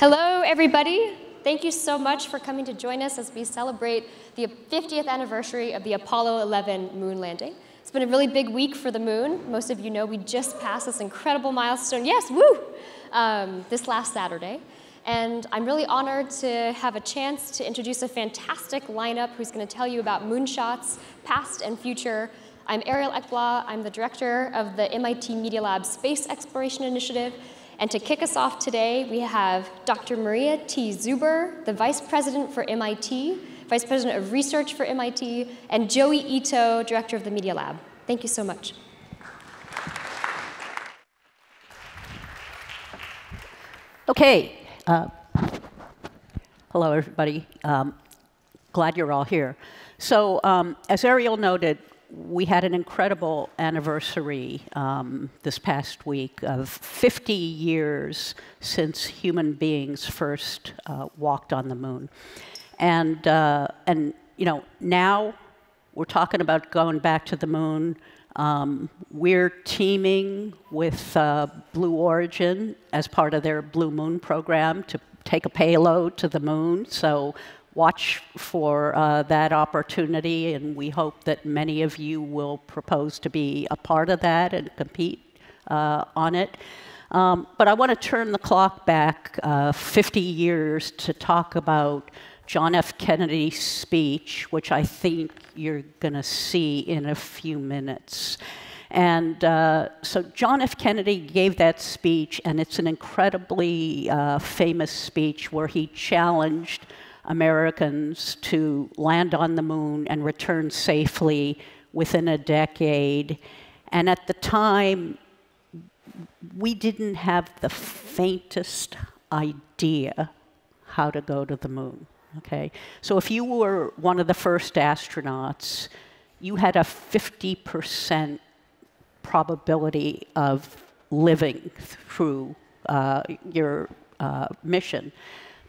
Hello, everybody. Thank you so much for coming to join us as we celebrate the 50th anniversary of the Apollo 11 moon landing. It's been a really big week for the moon. Most of you know we just passed this incredible milestone. Yes, woo! Um, this last Saturday. And I'm really honored to have a chance to introduce a fantastic lineup who's going to tell you about moonshots, past and future. I'm Ariel Ekblaw. I'm the director of the MIT Media Lab Space Exploration Initiative. And to kick us off today, we have Dr. Maria T. Zuber, the Vice President for MIT, Vice President of Research for MIT, and Joi Ito, Director of the Media Lab. Thank you so much. Okay. Uh, hello, everybody. Um, glad you're all here. So, um, as Ariel noted, we had an incredible anniversary um, this past week of 50 years since human beings first uh, walked on the moon. And, uh, and, you know, now we're talking about going back to the moon. Um, we're teaming with uh, Blue Origin as part of their Blue Moon program to take a payload to the moon. So watch for uh, that opportunity, and we hope that many of you will propose to be a part of that and compete uh, on it. Um, but I want to turn the clock back uh, 50 years to talk about John F. Kennedy's speech, which I think you're going to see in a few minutes. And uh, so John F. Kennedy gave that speech, and it's an incredibly uh, famous speech where he challenged Americans to land on the moon and return safely within a decade. And at the time, we didn't have the faintest idea how to go to the moon. Okay? So if you were one of the first astronauts, you had a 50% probability of living through uh, your uh, mission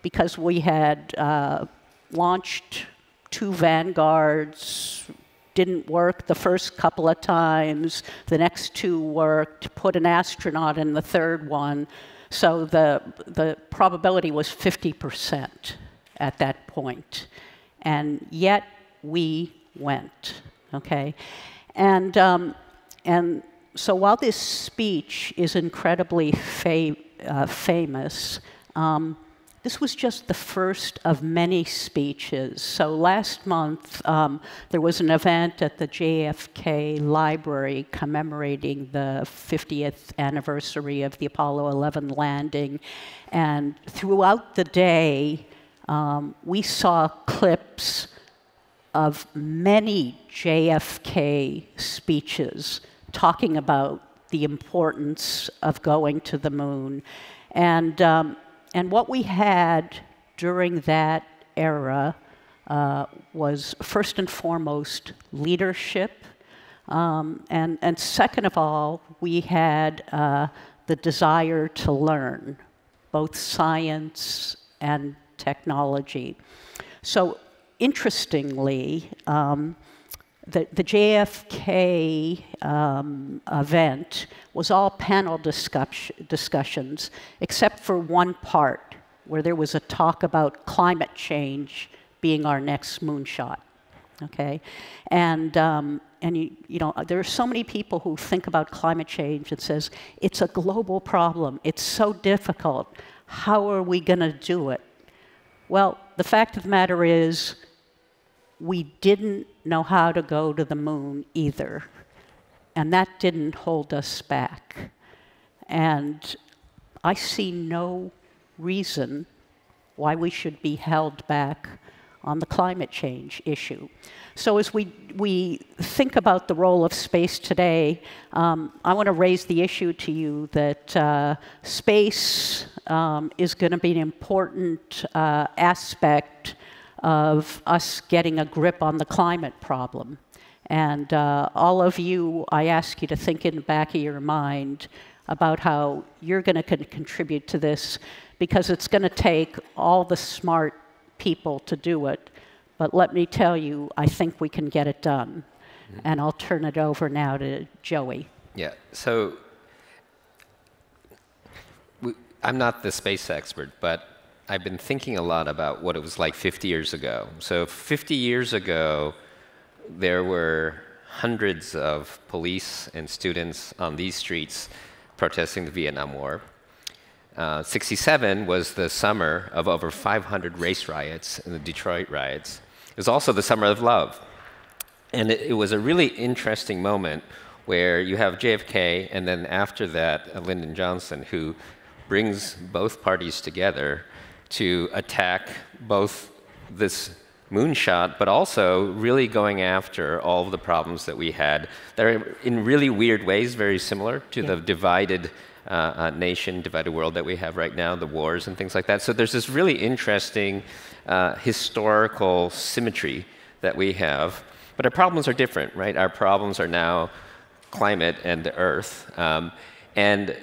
because we had uh, launched two Vanguards, didn't work the first couple of times, the next two worked, put an astronaut in the third one. So the, the probability was 50% at that point. And yet we went, okay? And, um, and so while this speech is incredibly fa uh, famous, um, this was just the first of many speeches. So last month, um, there was an event at the JFK Library commemorating the 50th anniversary of the Apollo 11 landing. And throughout the day, um, we saw clips of many JFK speeches talking about the importance of going to the moon. And um, and what we had during that era uh, was first and foremost leadership. Um, and, and second of all, we had uh, the desire to learn, both science and technology. So, interestingly, um, the, the JFK um, event was all panel discuss discussions, except for one part where there was a talk about climate change being our next moonshot. Okay, and um, and you, you know there are so many people who think about climate change and says it's a global problem. It's so difficult. How are we going to do it? Well, the fact of the matter is we didn't know how to go to the moon either. And that didn't hold us back. And I see no reason why we should be held back on the climate change issue. So as we, we think about the role of space today, um, I want to raise the issue to you that uh, space um, is going to be an important uh, aspect of us getting a grip on the climate problem. And uh, all of you, I ask you to think in the back of your mind about how you're going to con contribute to this because it's going to take all the smart people to do it. But let me tell you, I think we can get it done. Mm -hmm. And I'll turn it over now to Joi. Yeah, so we, I'm not the space expert, but I've been thinking a lot about what it was like 50 years ago. So 50 years ago, there were hundreds of police and students on these streets protesting the Vietnam War. Uh, 67 was the summer of over 500 race riots and the Detroit riots. It was also the summer of love. And it, it was a really interesting moment where you have JFK, and then after that, uh, Lyndon Johnson, who brings both parties together to attack both this moonshot, but also really going after all of the problems that we had that are in really weird ways very similar to yeah. the divided uh, uh, nation, divided world that we have right now, the wars and things like that. So there's this really interesting uh, historical symmetry that we have. But our problems are different, right? Our problems are now climate and the earth. Um, and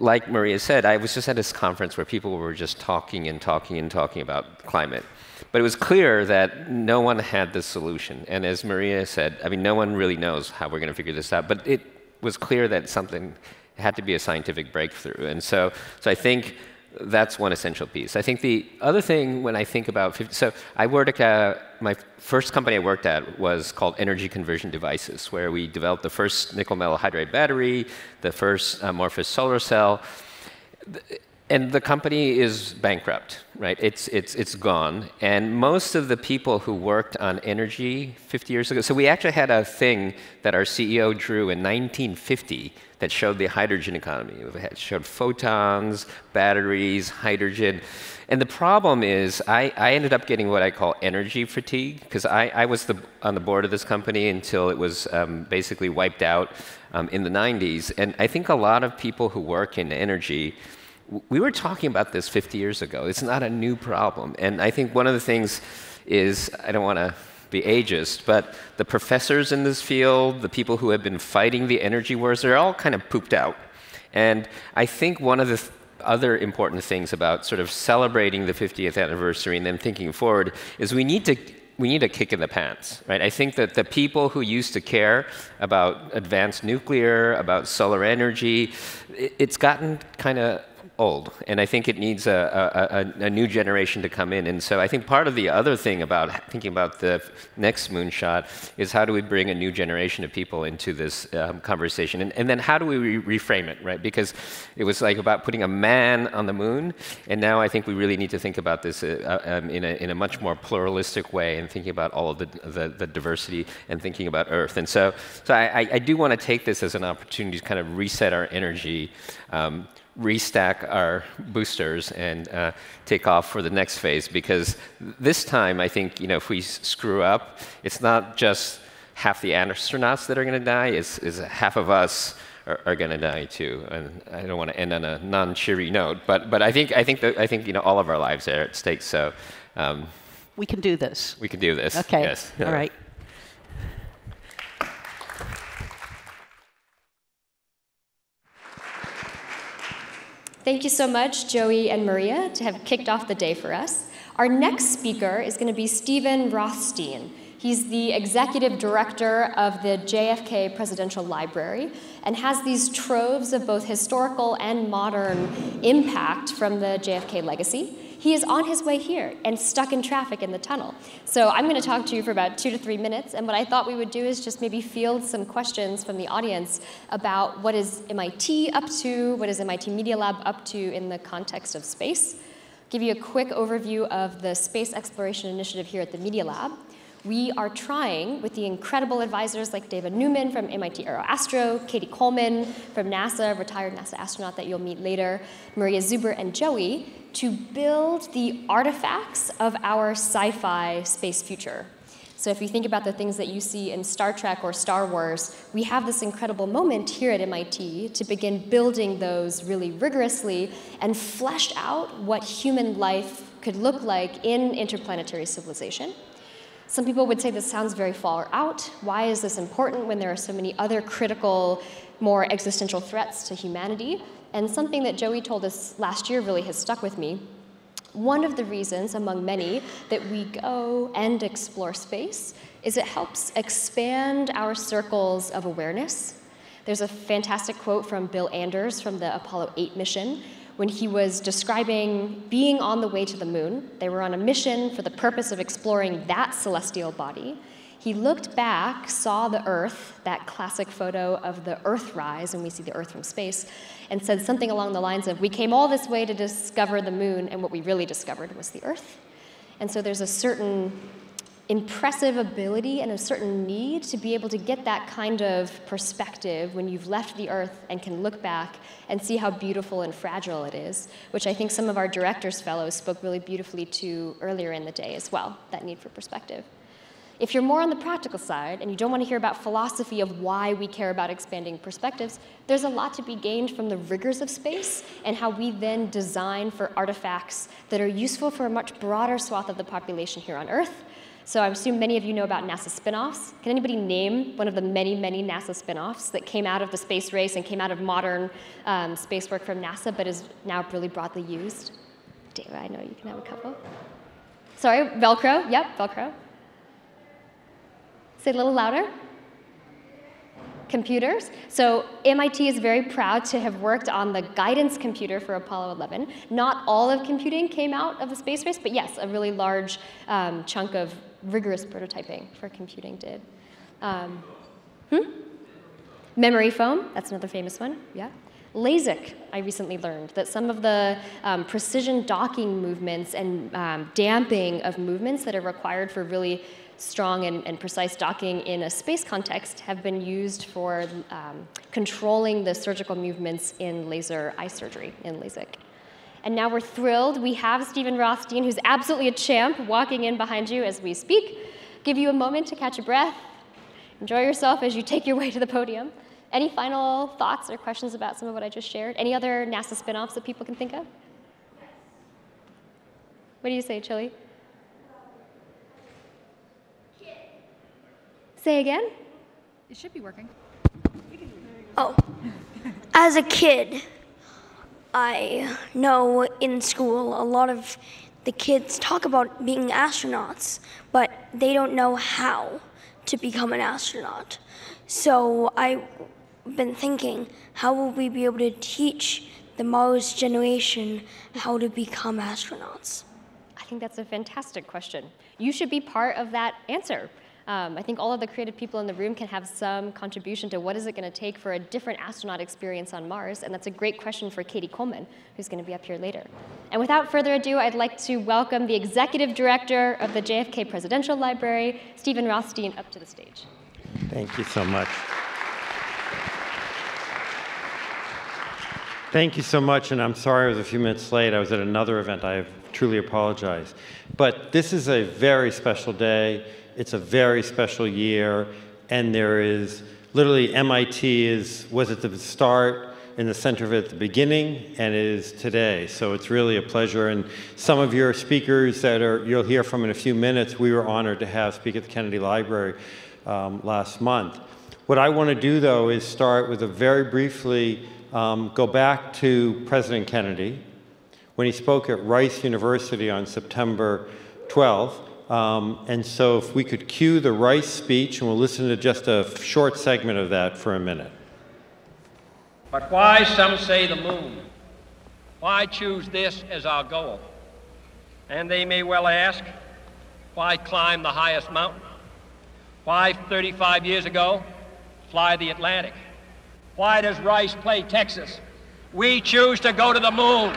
like Maria said, I was just at this conference where people were just talking and talking and talking about climate. But it was clear that no one had the solution. And as Maria said, I mean, no one really knows how we're going to figure this out. But it was clear that something had to be a scientific breakthrough. And so, so I think that's one essential piece. I think the other thing when I think about 50, so I worked at my first company I worked at was called Energy Conversion Devices, where we developed the first nickel metal hydride battery, the first amorphous solar cell and the company is bankrupt, right? It's, it's, it's gone. And most of the people who worked on energy 50 years ago, so we actually had a thing that our CEO drew in 1950 that showed the hydrogen economy. It showed photons, batteries, hydrogen. And the problem is, I, I ended up getting what I call energy fatigue, because I, I was the, on the board of this company until it was um, basically wiped out um, in the 90s. And I think a lot of people who work in energy, we were talking about this 50 years ago. It's not a new problem. And I think one of the things is, I don't want to be ageist, but the professors in this field, the people who have been fighting the energy wars, they're all kind of pooped out. And I think one of the th other important things about sort of celebrating the 50th anniversary and then thinking forward is we need to we need a kick in the pants, right? I think that the people who used to care about advanced nuclear, about solar energy, it's gotten kind of old, and I think it needs a, a, a, new generation to come in. And so I think part of the other thing about thinking about the next moonshot is how do we bring a new generation of people into this um, conversation, and, and, then how do we re reframe it, right? Because it was like about putting a man on the moon, and now I think we really need to think about this uh, uh um, in, a, in a much more pluralistic way, and thinking about all of the, the, the diversity and thinking about Earth. And so, so I, I do want to take this as an opportunity to kind of reset our energy. Um, restack our boosters and uh, take off for the next phase because this time I think you know if we screw up, it's not just half the astronauts that are going to die; it's, it's, half of us are, are going to die too. And I don't want to end on a non-cheery note, but but I think I think that, I think you know all of our lives are at stake. So. Um, we can do this. We can do this. Okay. Yes. All right. Thank you so much, Joi and Maria, to have kicked off the day for us. Our next speaker is going to be Steven Rothstein. He's the executive director of the JFK Presidential Library and has these troves of both historical and modern impact from the JFK legacy. He is on his way here and stuck in traffic in the tunnel. So I'm going to talk to you for about two to three minutes, and what I thought we would do is just maybe field some questions from the audience about what is MIT up to, what is MIT Media Lab up to in the context of space. Give you a quick overview of the Space Exploration Initiative here at the Media Lab we are trying with the incredible advisors like Dava Newman from MIT Aeroastro, Cady Coleman from NASA, retired NASA astronaut that you'll meet later, Maria Zuber and Joi, to build the artifacts of our sci-fi space future. So if you think about the things that you see in Star Trek or Star Wars, we have this incredible moment here at MIT to begin building those really rigorously and fleshed out what human life could look like in interplanetary civilization. Some people would say this sounds very far out. Why is this important when there are so many other critical, more existential threats to humanity? And something that Joi told us last year really has stuck with me. One of the reasons, among many, that we go and explore space is it helps expand our circles of awareness. There's a fantastic quote from Bill Anders from the Apollo 8 mission when he was describing being on the way to the moon. They were on a mission for the purpose of exploring that celestial body. He looked back, saw the Earth, that classic photo of the Earth rise, and we see the Earth from space, and said something along the lines of, We came all this way to discover the moon, and what we really discovered was the Earth. And so there's a certain impressive ability and a certain need to be able to get that kind of perspective when you've left the earth and can look back and see how beautiful and fragile it is, which I think some of our directors fellows spoke really beautifully to earlier in the day as well, that need for perspective. If you're more on the practical side and you don't want to hear about philosophy of why we care about expanding perspectives, there's a lot to be gained from the rigors of space and how we then design for artifacts that are useful for a much broader swath of the population here on Earth. So I assume many of you know about NASA spin-offs. Can anybody name one of the many, many NASA spin-offs that came out of the space race and came out of modern um, space work from NASA, but is now really broadly used? Dave, I know you can have a couple. Sorry, Velcro. Yep, Velcro. Say a little louder. Computers. So MIT is very proud to have worked on the guidance computer for Apollo 11. Not all of computing came out of the space race, but yes, a really large um, chunk of rigorous prototyping for computing did. Um, hmm? Memory foam, that's another famous one, yeah. LASIK, I recently learned that some of the um, precision docking movements and um, damping of movements that are required for really strong and, and, precise docking in a space context have been used for um, controlling the surgical movements in laser eye surgery in LASIK. And now we're thrilled. We have Steven Rothstein, who's absolutely a champ, walking in behind you as we speak. Give you a moment to catch a breath. Enjoy yourself as you take your way to the podium. Any final thoughts or questions about some of what I just shared? Any other NASA spin-offs that people can think of? What do you say, Chili? Say again? It should be working. Oh, as a kid, I know in school a lot of the kids talk about being astronauts, but they don't know how to become an astronaut. So I've been thinking, how will we be able to teach the Mars generation how to become astronauts? I think that's a fantastic question. You should be part of that answer. Um, I think all of the creative people in the room can have some contribution to what is it going to take for a different astronaut experience on Mars, and that's a great question for Cady Coleman, who's going to be up here later. And without further ado, I'd like to welcome the Executive Director of the JFK Presidential Library, Steven Rothstein, up to the stage. Thank you so much. Thank you so much, and I'm sorry I was a few minutes late. I was at another event. I truly apologize. But this is a very special day. It's a very special year, and there is literally MIT is was at the start in the center of it at the beginning and is today. So it's really a pleasure. And some of your speakers that are you'll hear from in a few minutes, we were honored to have speak at the Kennedy Library um, last month. What I want to do though is start with a very briefly um, go back to President Kennedy when he spoke at Rice University on September 12th. Um, and so if we could cue the Rice speech, and we'll listen to just a short segment of that for a minute. But why, some say, the moon? Why choose this as our goal? And they may well ask, why climb the highest mountain? Why, 35 years ago, fly the Atlantic? Why does Rice play Texas? We choose to go to the moon.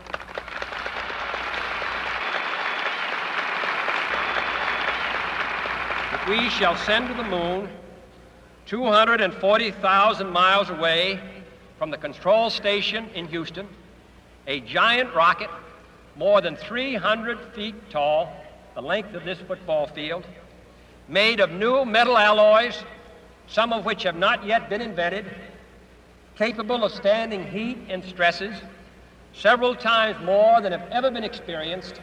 We shall send to the moon 240,000 miles away from the control station in Houston a giant rocket more than 300 feet tall, the length of this football field, made of new metal alloys, some of which have not yet been invented, capable of standing heat and stresses several times more than have ever been experienced,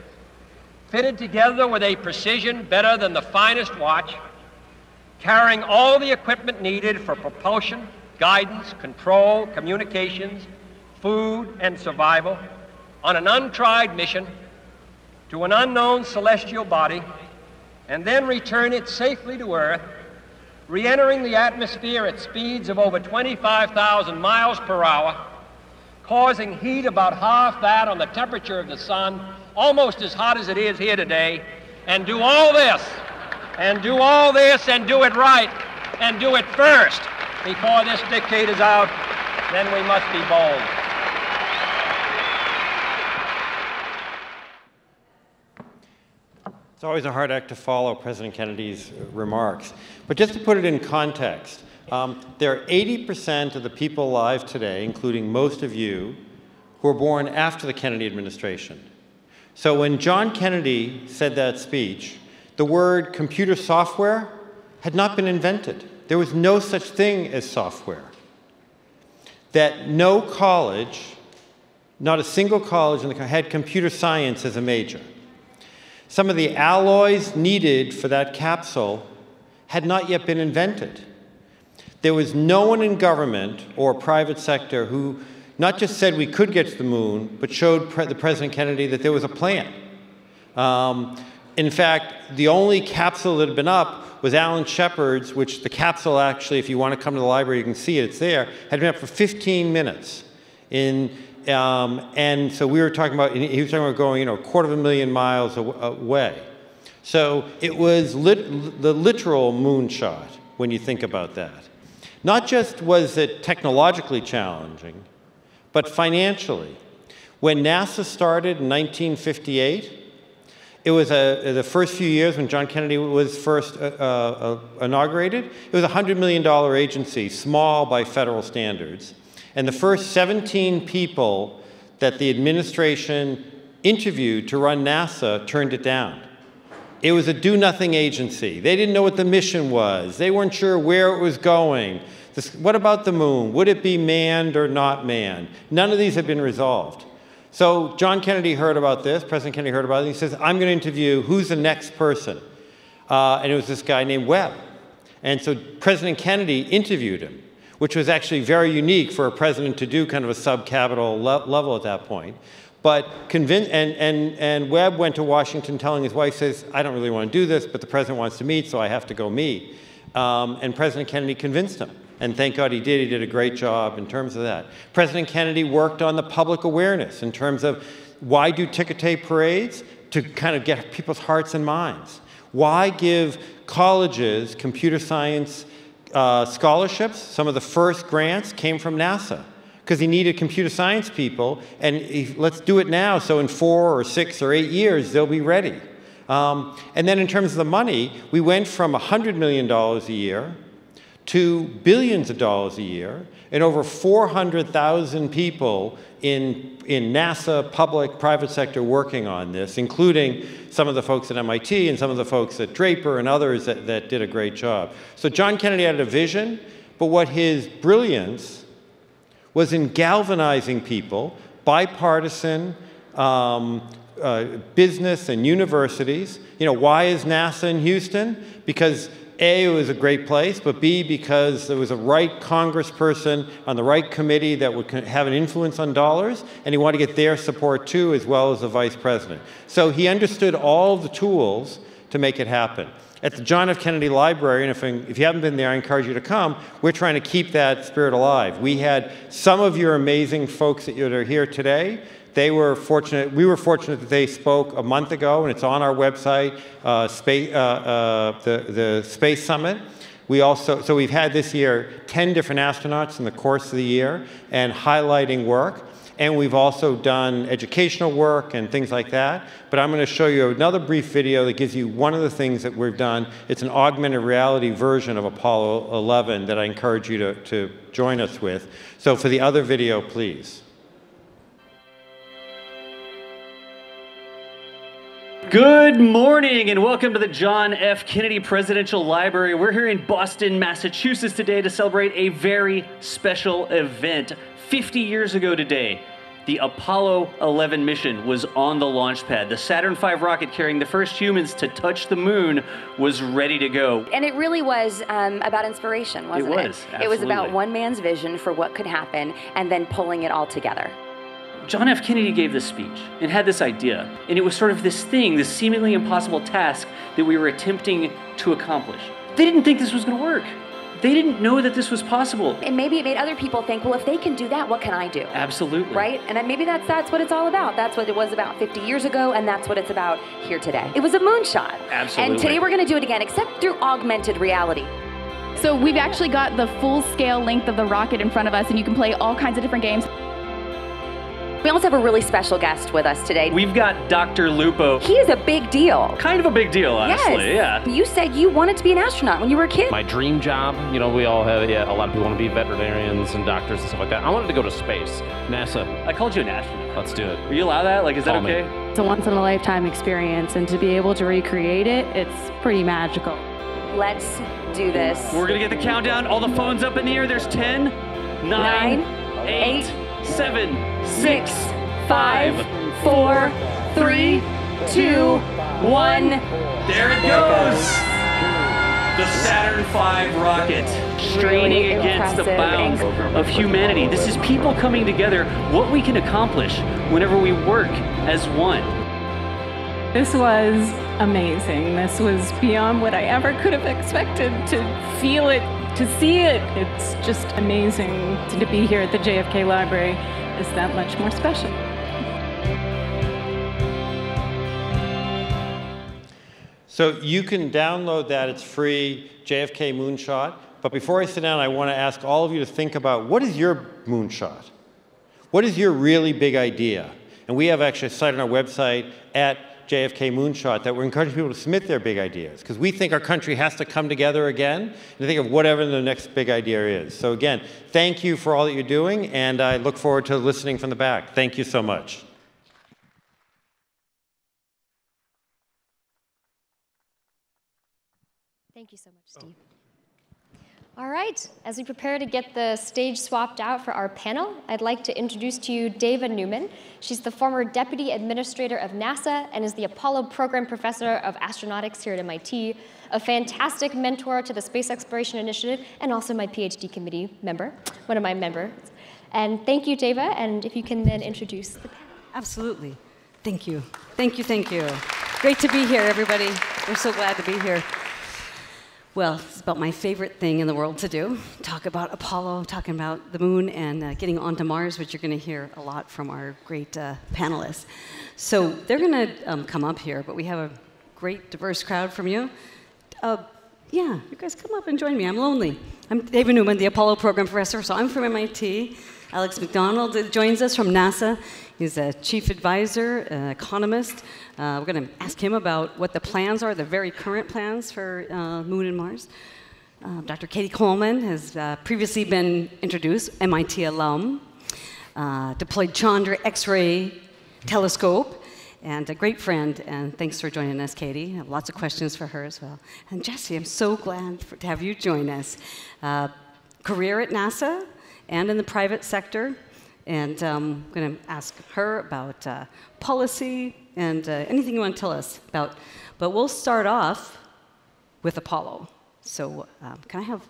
fitted together with a precision better than the finest watch, carrying all the equipment needed for propulsion, guidance, control, communications, food, and survival on an untried mission to an unknown celestial body and then return it safely to Earth, re entering the atmosphere at speeds of over 25,000 miles per hour, causing heat about half that on the temperature of the sun, almost as hot as it is here today, and do all this, and do all this, and do it right, and do it first before this decade is out, then we must be bold. It's always a hard act to follow President Kennedy's remarks. But just to put it in context, um, there are 80% of the people alive today, including most of you, who were born after the Kennedy administration. So when John Kennedy said that speech, the word computer software had not been invented. There was no such thing as software. That no college, not a single college in the had computer science as a major. Some of the alloys needed for that capsule had not yet been invented. There was no one in government or private sector who not just said we could get to the moon, but showed pre the President Kennedy that there was a plan. Um, in fact, the only capsule that had been up was Alan Shepard's, which the capsule actually, if you want to come to the library, you can see it, it's there, had been up for 15 minutes. In um, and so we were talking about, he was talking about going, you know, a quarter of a million miles away. So it was lit, the literal moonshot when you think about that. Not just was it technologically challenging, but financially. When NASA started in 1958, it was a, the first few years when John Kennedy was first uh, uh, inaugurated, it was a $100 million agency, small by federal standards. And the first 17 people that the administration interviewed to run NASA turned it down. It was a do nothing agency. They didn't know what the mission was, they weren't sure where it was going. This, what about the moon? Would it be manned or not manned? None of these have been resolved. So John Kennedy heard about this, President Kennedy heard about it, he says, I'm going to interview who's the next person. Uh, and it was this guy named Webb. And so President Kennedy interviewed him which was actually very unique for a president to do kind of a sub-cabital le level at that point. But convince, and, and, and Webb went to Washington telling his wife, says, I don't really want to do this, but the president wants to meet, so I have to go meet. Um, and President Kennedy convinced him. And thank God he did. He did a great job in terms of that. President Kennedy worked on the public awareness in terms of why do ticker tape parades? To kind of get people's hearts and minds. Why give colleges computer science uh, scholarships, some of the first grants came from NASA because he needed computer science people, and he, let's do it now so in four or six or eight years they'll be ready. Um, and then in terms of the money, we went from $100 million a year to billions of dollars a year, and over 400,000 people in, in NASA, public, private sector working on this, including some of the folks at MIT and some of the folks at Draper and others that, that did a great job. So John Kennedy had a vision, but what his brilliance was in galvanizing people, bipartisan, um, uh, business and universities. You know, why is NASA in Houston? Because a, it was a great place, but B, because there was a right congressperson on the right committee that would have an influence on dollars, and he wanted to get their support too, as well as the vice president. So he understood all the tools to make it happen. At the John F. Kennedy Library, and if, if you haven't been there, I encourage you to come, we're trying to keep that spirit alive. We had some of your amazing folks that are here today they were fortunate, we were fortunate that they spoke a month ago, and it's on our website, uh, space, uh, uh, the, the Space Summit. We also, so we've had this year 10 different astronauts in the course of the year and highlighting work. And we've also done educational work and things like that. But I'm going to show you another brief video that gives you one of the things that we've done. It's an augmented reality version of Apollo 11 that I encourage you to, to join us with. So for the other video, please. Good morning and welcome to the John F. Kennedy Presidential Library. We're here in Boston, Massachusetts today to celebrate a very special event. 50 years ago today, the Apollo 11 mission was on the launch pad. The Saturn V rocket carrying the first humans to touch the moon was ready to go. And it really was um, about inspiration, wasn't it? was, It was about one man's vision for what could happen and then pulling it all together. John F. Kennedy gave this speech and had this idea, and it was sort of this thing, this seemingly impossible task that we were attempting to accomplish. They didn't think this was going to work. They didn't know that this was possible. And maybe it made other people think, well, if they can do that, what can I do? Absolutely. Right? And then maybe that's that's what it's all about. That's what it was about 50 years ago, and that's what it's about here today. It was a moonshot. Absolutely. And today we're going to do it again, except through augmented reality. So we've actually got the full scale length of the rocket in front of us, and you can play all kinds of different games. We also have a really special guest with us today. We've got Dr. Lupo. he is a big deal. Kind of a big deal, honestly. yes. Yeah. You said you wanted to be an astronaut when you were a kid. my dream job. You know, we all have, yeah, a lot of people want to be veterinarians and doctors and stuff like that. I wanted to go to space. NASA, I called you an astronaut. let's do it. Will you allow that? Like, is that Call me. okay? It's a once in a lifetime experience, and to be able to recreate it, it's pretty magical. Let's do this. We're gonna get the countdown. All the phones up in the air. There's 10, 9, Nine, 8, eight, 7, 6, six, 5, four, three, two, one. There it goes. The Saturn V rocket straining Really against the bounds of humanity. This is people coming together, what we can accomplish whenever we work as one. This was amazing. This was beyond what I ever could have expected to feel it, to see it. It's just amazing to be here at the JFK Library is that much more special. So you can download that. It's free, JFK Moonshot. But before I sit down, I want to ask all of you to think about what is your moonshot? What is your really big idea? And we have actually a site on our website at JFK Moonshot that we're encouraging people to submit their big ideas because we think our country has to come together again and think of whatever the next big idea is. So again, thank you for all that you're doing, and I look forward to listening from the back. Thank you so much. Thank you so much, Steve. All right, as we prepare to get the stage swapped out for our panel, I'd like to introduce to you Dava Newman. She's the former Deputy Administrator of NASA and is the Apollo Program Professor of Astronautics here at MIT, a fantastic mentor to the Space Exploration Initiative, and also my PhD committee member, one of my members. And thank you, Dava, and if you can then introduce the panel. Absolutely. Thank you. Thank you, thank you. Great to be here, everybody. We're so glad to be here. Well, it's about my favorite thing in the world to do talk about Apollo, talking about the moon, and uh, getting onto Mars, which you're going to hear a lot from our great uh, panelists. So they're going to um, come up here, but we have a great, diverse crowd from you. Uh, yeah, you guys come up and join me. I'm lonely. I'm Dava Newman, the Apollo Program Professor, so I'm from MIT. Alex MacDonald uh, joins us from NASA. He's a chief advisor, an economist. Uh, we're going to ask him about what the plans are, the very current plans for uh, Moon and Mars. Uh, Dr. Cady Coleman has uh, previously been introduced, MIT alum, uh, deployed Chandra X-ray telescope, and a great friend. And thanks for joining us, Cady. I have lots of questions for her as well. And Jessy, I'm so glad for, to have you join us. Uh, career at NASA and in the private sector. And um, I'm going to ask her about uh, policy and uh, anything you want to tell us about. But we'll start off with Apollo. So, um, can I have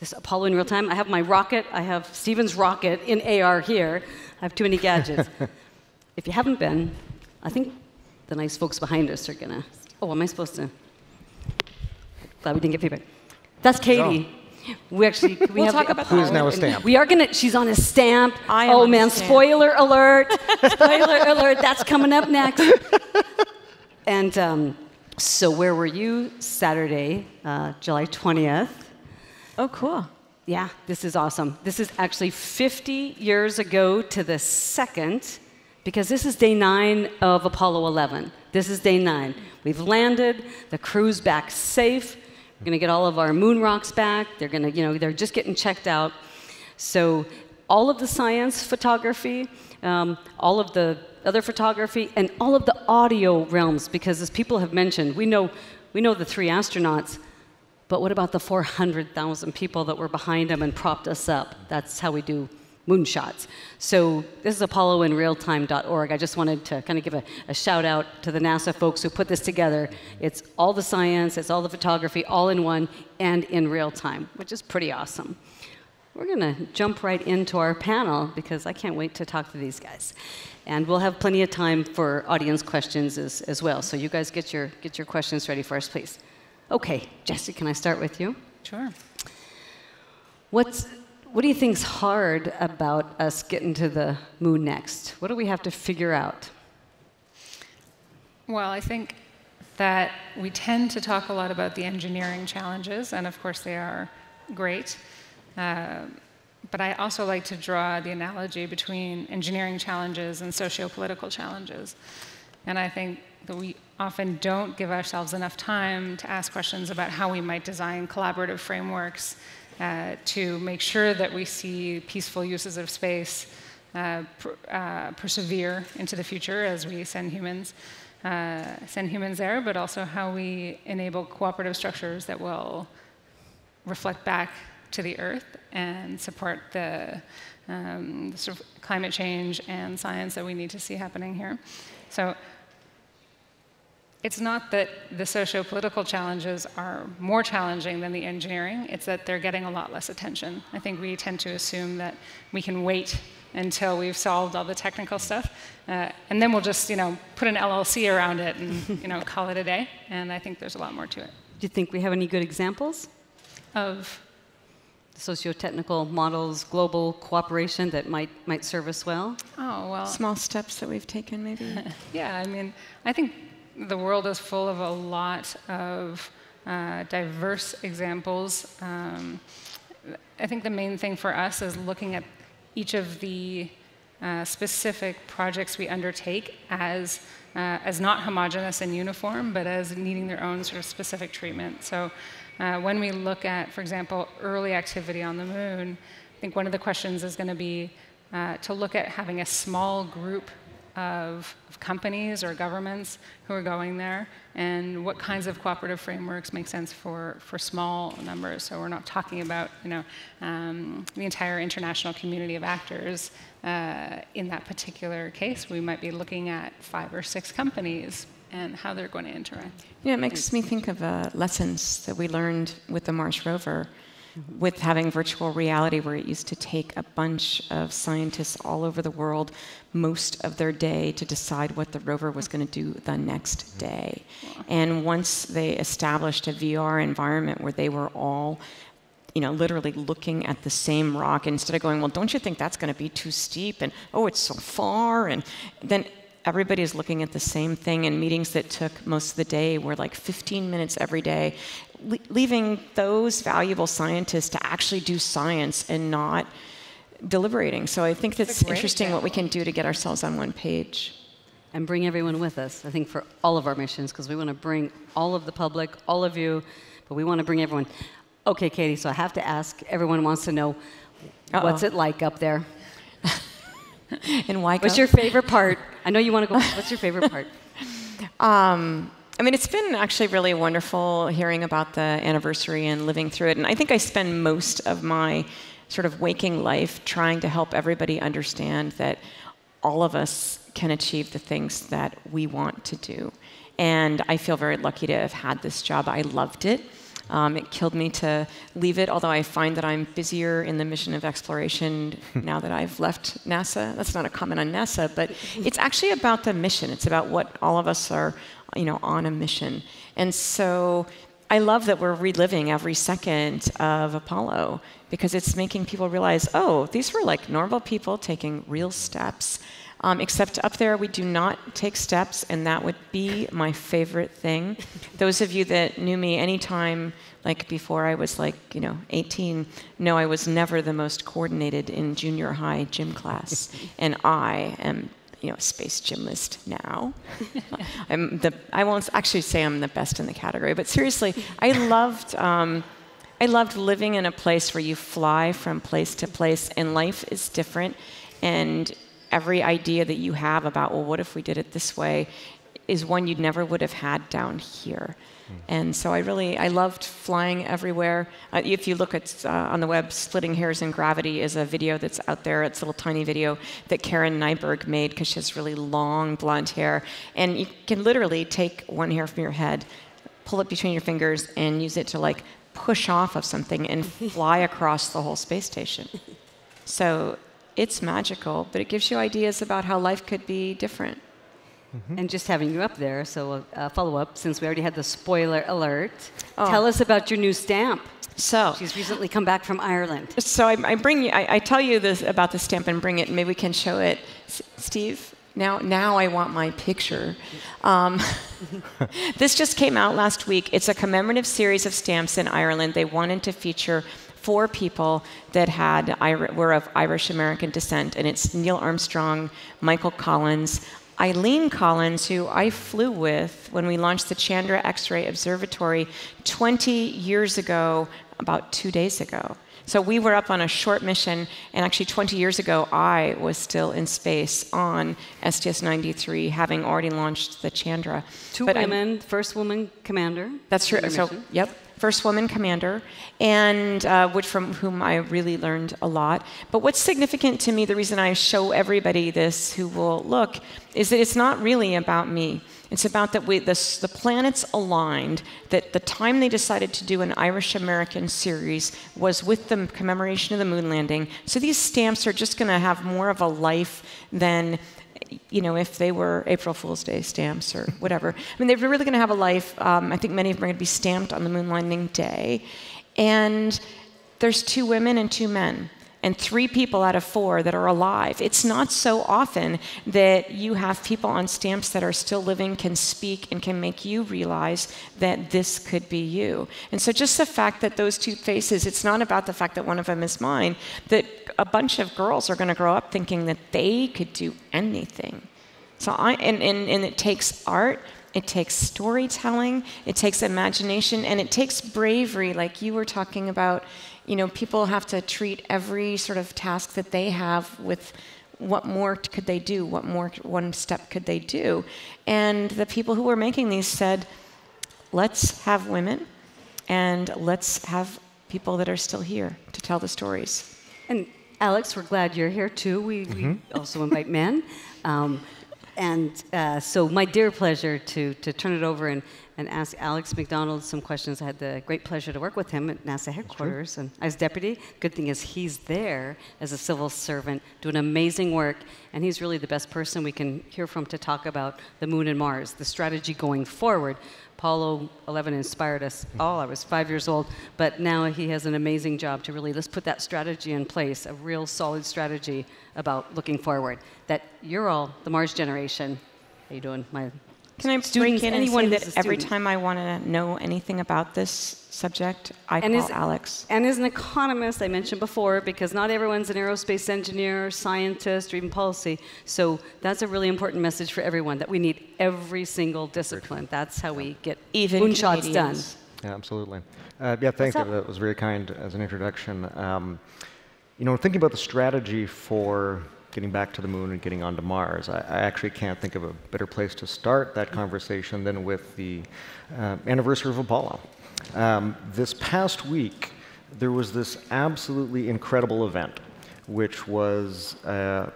this Apollo in real time? I have my rocket. I have Steven's rocket in AR here. I have too many gadgets. if you haven't been, I think the nice folks behind us are going to. Oh, am I supposed to? Glad we didn't get feedback. That's Cady. We actually we We'll have talk about. Who's now a stamp. We are gonna. She's on a stamp. I am oh a man! Spoiler alert! Spoiler alert! That's coming up next. And um, so, where were you Saturday, uh, July twentieth? Oh, cool. Yeah, this is awesome. This is actually 50 years ago to the second, because this is day nine of Apollo 11. This is day nine. We've landed, the crew's back safe. We're gonna get all of our moon rocks back. They're gonna, you know, they're just getting checked out. So, all of the science photography, um, all of the other photography, and all of the audio realms, because as people have mentioned, we know, we know the three astronauts, but what about the 400,000 people that were behind them and propped us up? That's how we do moonshots. So this is apolloinrealtime.org. I just wanted to kind of give a, a, shout out to the NASA folks who put this together. It's all the science, it's all the photography, all in one and in real time, which is pretty awesome. We're going to jump right into our panel because I can't wait to talk to these guys. And we'll have plenty of time for audience questions as, as well. So you guys get your, get your questions ready for us, please. Okay, Jessy, can I start with you? Sure. What's, what do you think's hard about us getting to the moon next? What do we have to figure out? Well, I think that we tend to talk a lot about the engineering challenges, and of course they are great. Uh, but I also like to draw the analogy between engineering challenges and socio-political challenges. And I think that we often don't give ourselves enough time to ask questions about how we might design collaborative frameworks uh, to make sure that we see peaceful uses of space uh, uh, persevere into the future as we send humans, uh, send humans there, but also how we enable cooperative structures that will reflect back to the Earth and support the, um, the sort of climate change and science that we need to see happening here. So it's not that the socio-political challenges are more challenging than the engineering, it's that they're getting a lot less attention. I think we tend to assume that we can wait until we've solved all the technical stuff, uh, and then we'll just, you know, put an LLC around it and, you know, call it a day, and I think there's a lot more to it. Do you think we have any good examples? Of? Socio-technical models, global cooperation that might, might serve us well? Oh, well. Small steps that we've taken, maybe? yeah, I mean, I think the world is full of a lot of uh, diverse examples. Um, I think the main thing for us is looking at each of the uh, specific projects we undertake as, uh, as not homogenous and uniform, but as needing their own sort of specific treatment. So uh, when we look at, for example, early activity on the moon, I think one of the questions is going to be uh, to look at having a small group of, of, companies or governments who are going there and what kinds of cooperative frameworks make sense for, for small numbers. So we're not talking about you know, um, the entire international community of actors. Uh, in that particular case, we might be looking at five or six companies and how they're going to interact. Yeah, it makes me think of uh, lessons that we learned with the Mars rover with having virtual reality, where it used to take a bunch of scientists all over the world most of their day to decide what the rover was going to do the next day. And once they established a VR environment where they were all you know, literally looking at the same rock instead of going, well, don't you think that's going to be too steep? And oh, it's so far. And then everybody's looking at the same thing. And meetings that took most of the day were like 15 minutes every day leaving those valuable scientists to actually do science and not deliberating. So I think that's interesting example. what we can do to get ourselves on one page. And bring everyone with us, I think, for all of our missions, because we want to bring all of the public, all of you, but we want to bring everyone. Okay, Cady, so I have to ask everyone wants to know Uh-oh. what's it like up there? and why? What's your favorite part? I know you want to go. What's your favorite part? Um, I mean, it's been actually really wonderful hearing about the anniversary and living through it. And I think I spend most of my sort of waking life trying to help everybody understand that all of us can achieve the things that we want to do. And I feel very lucky to have had this job. I loved it. Um, it killed me to leave it, although I find that I'm busier in the mission of exploration now that I've left NASA. That's not a comment on NASA, but it's actually about the mission. It's about what all of us are you know, on a mission. And so I love that we're reliving every second of Apollo because it's making people realize, oh, these were like normal people taking real steps. Um, except up there, we do not take steps, and that would be my favorite thing. Those of you that knew me anytime, like before I was like, you know, 18, know I was never the most coordinated in junior high gym class. and I am you know, a space gymnast now. I'm the, I won't actually say I'm the best in the category, but seriously, I loved, um, I loved living in a place where you fly from place to place and life is different. And every idea that you have about, well, what if we did it this way, is one you never would have had down here. And so I really, I loved flying everywhere. Uh, if you look at uh, on the web, "Splitting Hairs in Gravity" is a video that's out there. It's a little tiny video that Karen Nyberg made because she has really long blonde hair, and you can literally take one hair from your head, pull it between your fingers, and use it to like push off of something and fly across the whole space station. So it's magical, but it gives you ideas about how life could be different. And just having you up there, so a follow up, since we already had the spoiler alert, Oh. tell us about your new stamp. So she's recently come back from Ireland. So I, I bring you, I, I tell you this about the stamp and bring it, and maybe we can show it. S- Steve, now, now I want my picture. Um, this just came out last week. It's a commemorative series of stamps in Ireland. They wanted to feature four people that had were of Irish American descent, and it's Neil Armstrong, Michael Collins, Eileen Collins, who I flew with when we launched the Chandra X-ray Observatory 20 years ago, about two days ago. So we were up on a short mission, and actually 20 years ago, I was still in space on STS-93, having already launched the Chandra. Two But I'm- women, first woman commander. that's true. So, yep, first woman commander, and uh, which from whom I really learned a lot. But what's significant to me, the reason I show everybody this who will look, is that it's not really about me. It's about that we, this, the planets aligned, that the time they decided to do an Irish American series was with the commemoration of the moon landing. So these stamps are just going to have more of a life than you know, if they were April Fool's Day stamps or whatever. I mean, they're really going to have a life. Um, I think many of them are going to be stamped on the moon landing day. And there's two women and two men, and three people out of four that are alive. It's not so often that you have people on stamps that are still living, can speak, and can make you realize that this could be you. And so, just the fact that those two faces, it's not about the fact that one of them is mine, that a bunch of girls are going to grow up thinking that they could do anything. So I and, and, and it takes art, it takes storytelling, it takes imagination, and it takes bravery, like you were talking about. You know, people have to treat every sort of task that they have with what more could they do? What more one step could they do? And the people who were making these said, let's have women and let's have people that are still here to tell the stories. And Alex, we're glad you're here too. We, we Mhm. also invite men. Um, and uh, so, my dear pleasure to, to turn it over and, and ask Alex MacDonald some questions. I had the great pleasure to work with him at NASA headquarters and as deputy. Good thing is he's there as a civil servant doing amazing work, and he's really the best person we can hear from to talk about the moon and Mars, the strategy going forward. Apollo 11 inspired us hmm. all. I was five years old, but now he has an amazing job to really let's put that strategy in place, a real solid strategy about looking forward. That you're all the Mars generation. How you doing, my Can I students? break in and anyone say that every time I want to know anything about this subject, I And call is- Alex. And as an economist, I mentioned before, because not everyone's an aerospace engineer, scientist, or even policy. So that's a really important message for everyone that we need every single discipline. That's how we get Even moonshots done. Yeah, absolutely. Uh, yeah, thanks. up? That was very kind as an introduction. Um, you know, thinking about the strategy for getting back to the moon and getting onto Mars, I, I actually can't think of a better place to start that conversation than with the uh, anniversary of Apollo. Um, this past week, there was this absolutely incredible event, which was uh,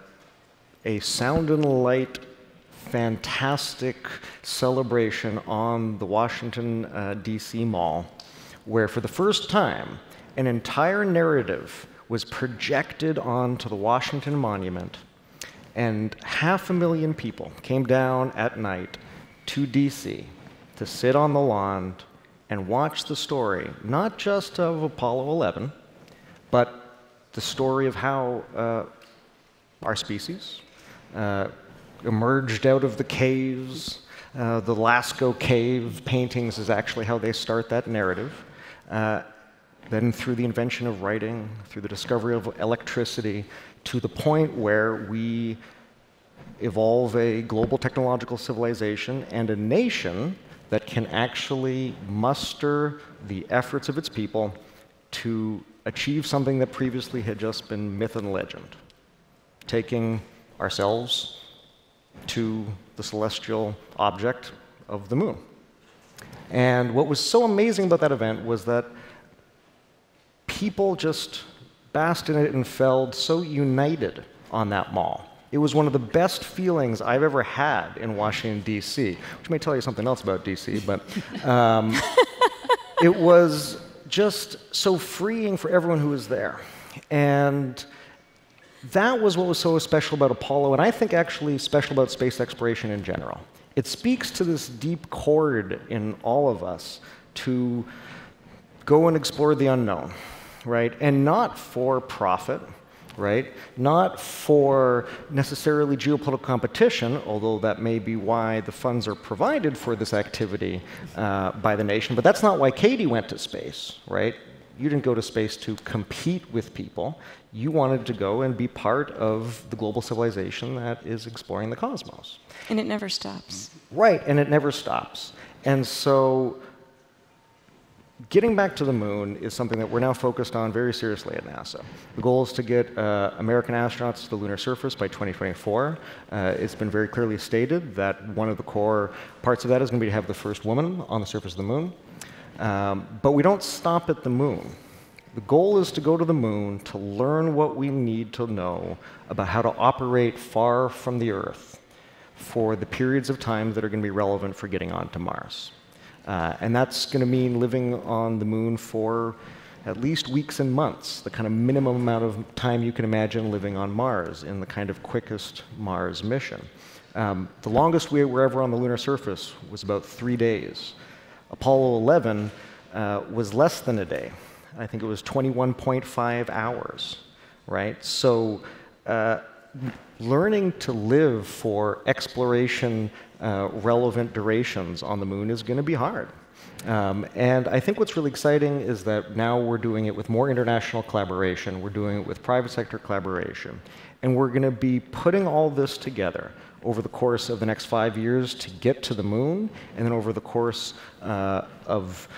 a sound and light fantastic celebration on the Washington, uh, D.C. Mall, where for the first time, an entire narrative was projected onto the Washington Monument, and half a million people came down at night to D.C. to sit on the lawn and watch the story, not just of Apollo 11, but the story of how uh, our species uh, emerged out of the caves. Uh, the Lascaux cave paintings is actually how they start that narrative. Uh, then, through the invention of writing, through the discovery of electricity, to the point where we evolve a global technological civilization and a nation that can actually muster the efforts of its people to achieve something that previously had just been myth and legend. Taking ourselves to the celestial object of the moon. And what was so amazing about that event was that people just basked in it and felt so united on that mall. It was one of the best feelings I've ever had in Washington, D.C., which may tell you something else about D.C., but um, it was just so freeing for everyone who was there. And that was what was so special about Apollo, and I think actually special about space exploration in general. It speaks to this deep chord in all of us to go and explore the unknown, right? And not for profit, right? Not for necessarily geopolitical competition, although that may be why the funds are provided for this activity uh, by the nation, but that's not why Cady went to space, right? You didn't go to space to compete with people. You wanted to go and be part of the global civilization that is exploring the cosmos. And it never stops. Right, and it never stops. And so getting back to the moon is something that we're now focused on very seriously at NASA. The goal is to get uh, American astronauts to the lunar surface by 2024. Uh, it's been very clearly stated that one of the core parts of that is going to be to have the first woman on the surface of the moon. Um, but we don't stop at the moon. The goal is to go to the moon to learn what we need to know about how to operate far from the Earth for the periods of time that are going to be relevant for getting onto Mars. Uh, and that's going to mean living on the moon for at least weeks and months, the kind of minimum amount of time you can imagine living on Mars in the kind of quickest Mars mission. Um, the longest we were ever on the lunar surface was about three days. Apollo 11 uh, was less than a day. I think it was 21.5 hours, right? So uh, learning to live for exploration uh, relevant durations on the moon is going to be hard. Um, and I think what's really exciting is that now we're doing it with more international collaboration, we're doing it with private sector collaboration, and we're going to be putting all this together over the course of the next five years to get to the moon, and then over the course uh, of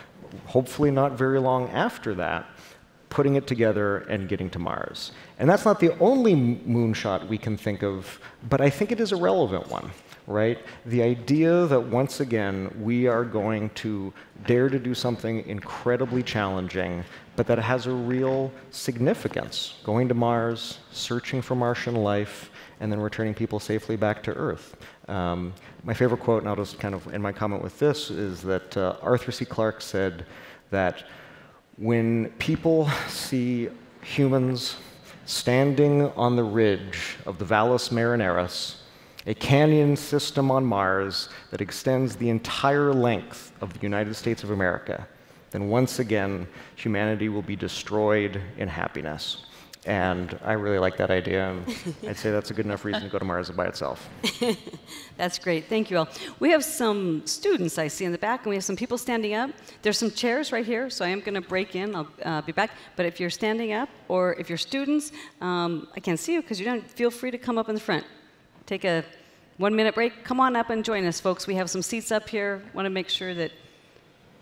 hopefully not very long after that, putting it together and getting to Mars. And that's not the only moonshot we can think of, but I think it is a relevant one right? The idea that once again we are going to dare to do something incredibly challenging, but that has a real significance going to Mars, searching for Martian life, and then returning people safely back to Earth. Um, my favorite quote, and I'll just kind of end my comment with this, is that uh, Arthur C. Clarke said that when people see humans standing on the ridge of the Valles Marineris, a canyon system on Mars that extends the entire length of the United States of America, then once again, humanity will be destroyed in happiness. And I really like that idea, and I'd say that's a good enough reason to go to Mars by itself. that's great. Thank you all. We have some students I see in the back, and we have some people standing up. There's some chairs right here, so I am going to break in. I'll uh, be back. But if you're standing up, or if you're students, um, I can't see you because you don't. Feel free to come up in the front take a one minute break. Come on up and join us, folks. We have some seats up here. Want to make sure that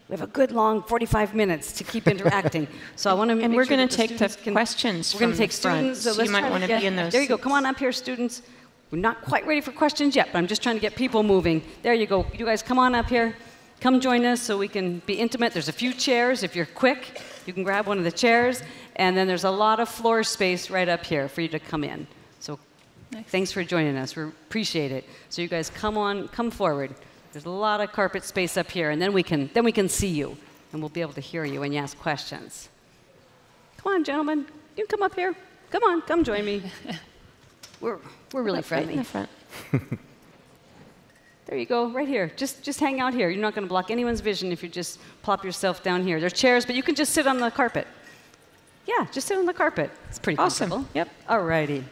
we have a good long 45 minutes to keep interacting. so I want to and we're sure going to take the can, questions. We're going to take students. So, so you might want to be in those. There you go. Come on up here, students. We're not quite ready for questions yet, but I'm just trying to get people moving. There you go. You guys come on up here. Come join us so we can be intimate. There's a few chairs. If you're quick, you can grab one of the chairs. And then there's a lot of floor space right up here for you to come in. Nice. Thanks for joining us. We appreciate it. So you guys come on, come forward. There's a lot of carpet space up here, and then we can then we can see you, and we'll be able to hear you when you ask questions. Come on, gentlemen. You can come up here. Come on, come join me. We're we're really friendly. Right in the front. there you go, right here. Just just hang out here. You're not going to block anyone's vision if you just plop yourself down here. There's chairs, but you can just sit on the carpet. Yeah, just sit on the carpet. It's pretty awesome. Yep. All righty.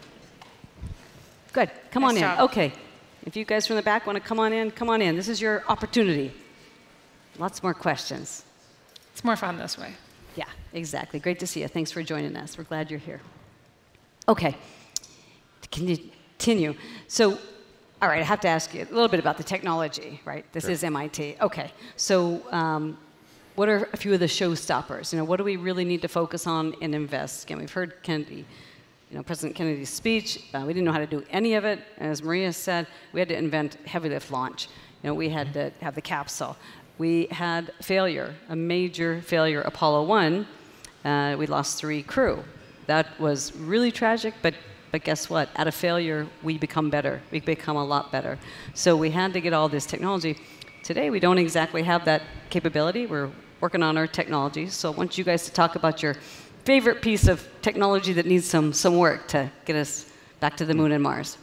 Good. Come nice on job. in. Okay. If you guys from the back want to come on in, come on in. This is your opportunity. Lots more questions. It's more fun this way. Yeah, exactly. Great to see you. Thanks for joining us. We're glad you're here. Okay. To continue. So, all right, I have to ask you a little bit about the technology, right? This sure. is MIT. Okay. So, um, what are a few of the showstoppers? You know, what do we really need to focus on and invest? Again, we've heard Kennedy you know, President Kennedy's speech. Uh, we didn't know how to do any of it. As Maria said, we had to invent heavy lift launch. You know, we had to have the capsule. We had failure, a major failure. Apollo 1, uh, we lost three crew. That was really tragic, but but guess what? At a failure, we become better. We become a lot better. So we had to get all this technology. Today, we don't exactly have that capability. We're working on our technology. So I want you guys to talk about your favorite piece of technology that needs some, some work to get us back to the moon and Mars.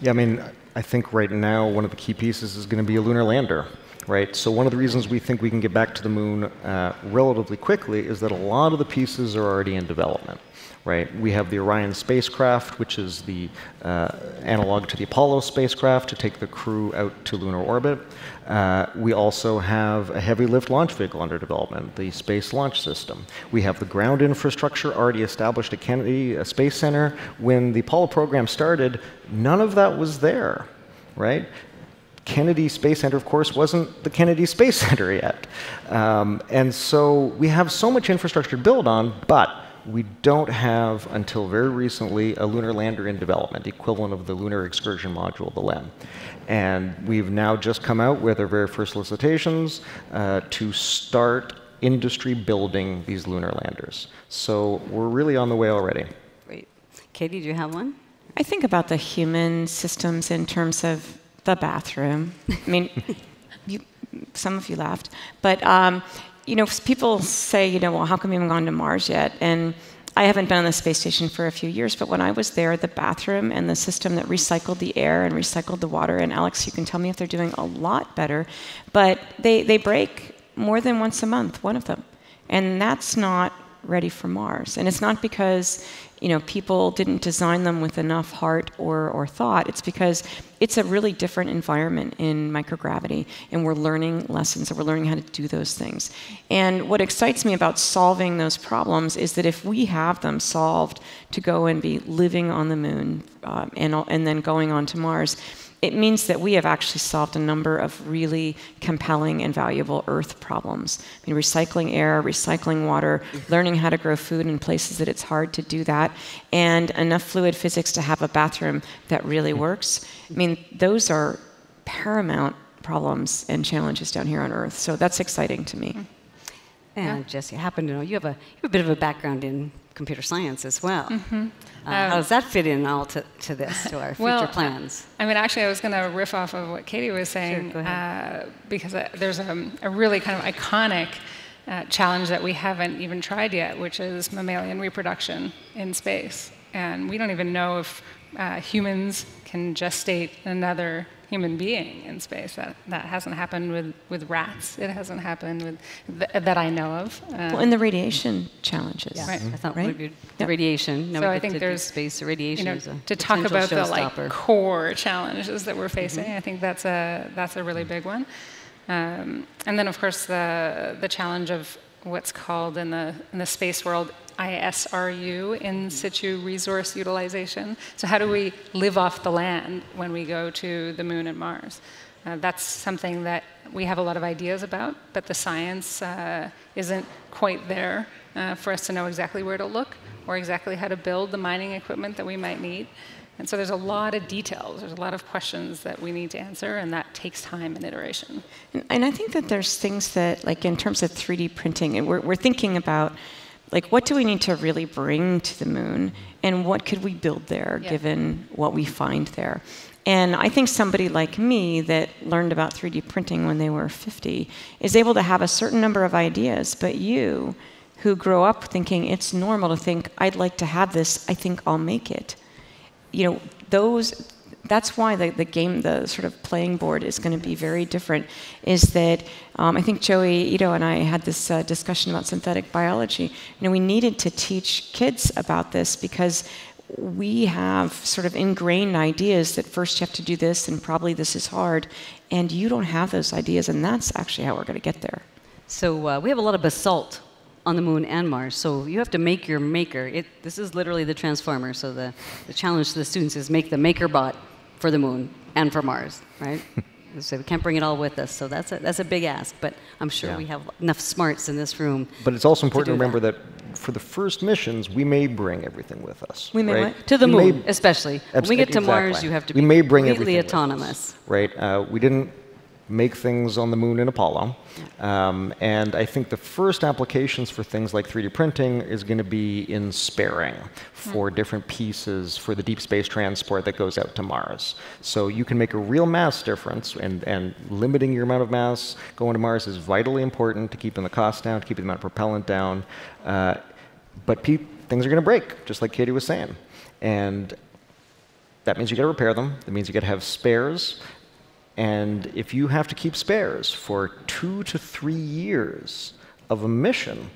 Yeah, I mean, I think right now one of the key pieces is going to be a lunar lander, right? So one of the reasons we think we can get back to the moon uh, relatively quickly is that a lot of the pieces are already in development right? We have the Orion spacecraft, which is the uh, analog to the Apollo spacecraft to take the crew out to lunar orbit. Uh, we also have a heavy lift launch vehicle under development, the Space Launch System. We have the ground infrastructure already established at Kennedy uh, Space Center. When the Apollo program started, none of that was there, right? Kennedy Space Center, of course, wasn't the Kennedy Space Center yet. Um, and so we have so much infrastructure to build on, but we don't have, until very recently, a lunar lander in development, the equivalent of the Lunar Excursion Module, the LEM. And we've now just come out with our very first solicitations uh, to start industry building these lunar landers. So we're really on the way already. Great. Cady, do you have one? I think about the human systems in terms of the bathroom. I mean, you, some of you laughed, but um, you know, people say, you know, well, how come you haven't gone to Mars yet? And I haven't been on the space station for a few years, but when I was there, the bathroom and the system that recycled the air and recycled the water, and Alex, you can tell me if they're doing a lot better, but they, they break more than once a month, one of them. And that's not ready for Mars. And it's not because you know, people didn't design them with enough heart or, or thought. It's because it's a really different environment in microgravity, and we're learning lessons, and we're learning how to do those things. And what excites me about solving those problems is that if we have them solved to go and be living on the moon um, and, and then going on to Mars, it means that we have actually solved a number of really compelling and valuable earth problems. I mean, recycling air, recycling water, mm-hmm. learning how to grow food in places that it's hard to do that, and enough fluid physics to have a bathroom that really mm-hmm. works. I mean, those are paramount problems and challenges down here on Earth. So that's exciting to me. Mm. And yeah. Jessy, I happen to know you have a you have a bit of a background in computer science as well. Mm-hmm. Uh, um, how does that fit in all to, to this, to our well, future plans? I mean, actually, I was going to riff off of what Cady was saying sure, uh, because uh, there's a, a, really kind of iconic uh, challenge that we haven't even tried yet, which is mammalian reproduction in space. And we don't even know if uh, humans can gestate another human being in space. That, that hasn't happened with, with rats. It hasn't happened with th- that I know of. Uh, well, in the radiation challenges, yeah. right? I thought right? the yep. radiation. No, so I think there's space radiation you know, to talk about the like core challenges that we're facing. Mm-hmm. I think that's a that's a really big one. Um, and then, of course, the the challenge of what's called in the in the space world ISRU, in situ resource utilization. So, how do we live off the land when we go to the moon and Mars? Uh, that's something that we have a lot of ideas about, but the science uh, isn't quite there uh, for us to know exactly where to look or exactly how to build the mining equipment that we might need. And so there's a lot of details, there's a lot of questions that we need to answer, and that takes time and iteration. And, I think that there's things that, like in terms of 3D printing, and we're, we're thinking about like what do we need to really bring to the moon and what could we build there yeah. given what we find there and i think somebody like me that learned about 3d printing when they were 50 is able to have a certain number of ideas but you who grow up thinking it's normal to think i'd like to have this i think i'll make it you know those that's why the, the game, the sort of playing board is going to be very different. Is that um, I think Joi Ito and I had this uh, discussion about synthetic biology. You know, we needed to teach kids about this because we have sort of ingrained ideas that first you have to do this and probably this is hard, and you don't have those ideas, and that's actually how we're going to get there. So uh, we have a lot of basalt on the moon and Mars. So you have to make your maker. It, this is literally the transformer. So the, the challenge to the students is make the maker bot for the moon and for Mars, right? so we can't bring it all with us. So that's a, that's a big ask, but I'm sure yeah. we have enough smarts in this room. But it's also important to, to remember that. that. for the first missions, we may bring everything with us. We may right? To the We moon, especially. When we get to Mars, you have to we be may bring completely everything with us, autonomous. right? Uh, we didn't make things on the moon in Apollo. Um, and I think the first applications for things like 3D printing is going to be in sparing for different pieces for the deep space transport that goes out to Mars. So you can make a real mass difference, and, and limiting your amount of mass going to Mars is vitally important to keeping the cost down, to keeping the amount of propellant down. Uh, but things are going to break, just like Cady was saying. And that means you got to repair them. That means you got to have spares. And if you have to keep spares for two to three years of a mission,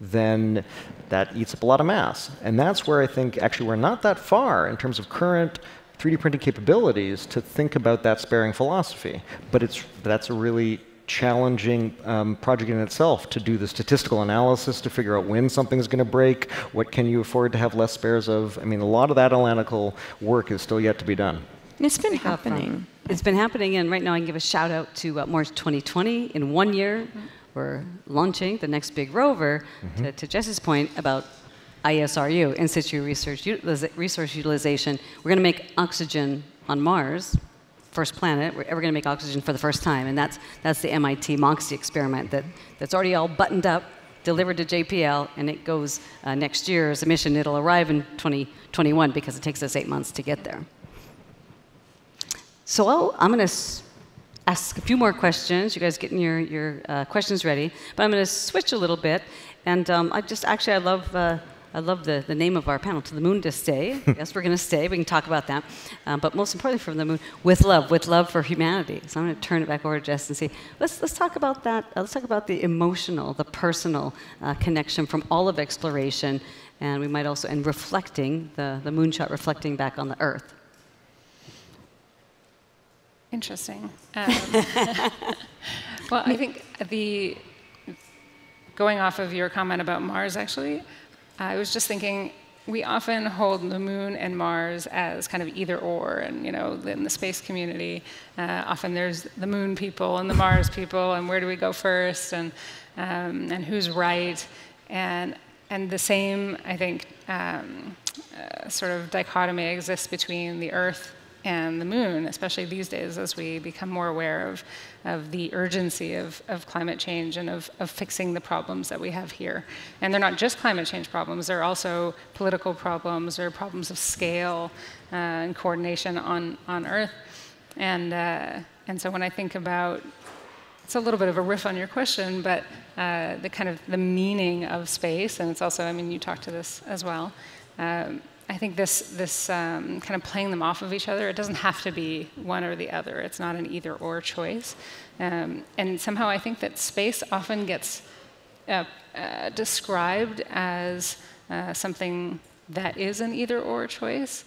then that eats up a lot of mass. And that's where I think actually we're not that far in terms of current 3D printing capabilities to think about that sparing philosophy. But it's, that's a really challenging um, project in itself to do the statistical analysis to figure out when something's going to break, what can you afford to have less spares of. I mean, a lot of that analytical work is still yet to be done. It's been Pick from- happening. It's been happening, and right now I can give a shout out to uh, Mars 2020. In one year, we're launching the next big rover. To, to Jessy's point about ISRU, in situ research utiliza- resource utilization, we're going to make oxygen on Mars, first planet. We're ever going to make oxygen for the first time, and that's that's the MIT MOXIE experiment that, that's already all buttoned up, delivered to JPL, and it goes uh, next year as a mission. It'll arrive in 2021 because it takes us eight months to get there. So I'll, I'm going to ask a few more questions. You guys getting your, your uh, questions ready. But I'm going to switch a little bit. And um, I just actually, I love, uh, I love the, the name of our panel, To the Moon to Stay. yes, we're going to stay. We can talk about that. Um, but most importantly, from the moon, with love, with love for humanity. So I'm going to turn it back over to Jess and see. Let's, let's talk about that. Uh, let's talk about the emotional, the personal uh, connection from all of exploration. And we might also, and reflecting, the, the moonshot reflecting back on the Earth. Interesting. Um, well, I think the going off of your comment about Mars, actually, I was just thinking we often hold the moon and Mars as kind of either or, and you know, in the space community, uh, often there's the moon people and the Mars people, and where do we go first, and um, and who's right, and and the same, I think, um, uh, sort of dichotomy exists between the Earth and the moon, especially these days as we become more aware of, of the urgency of, of climate change and of, of fixing the problems that we have here. And they're not just climate change problems, they're also political problems or problems of scale uh, and coordination on, on Earth. And, uh, and so when I think about it's a little bit of a riff on your question, but uh, the kind of the meaning of space, and it's also, I mean, you talked to this as well. Um, I think this this um, kind of playing them off of each other. It doesn't have to be one or the other. It's not an either or choice. Um, and somehow I think that space often gets uh, uh, described as uh, something that is an either or choice.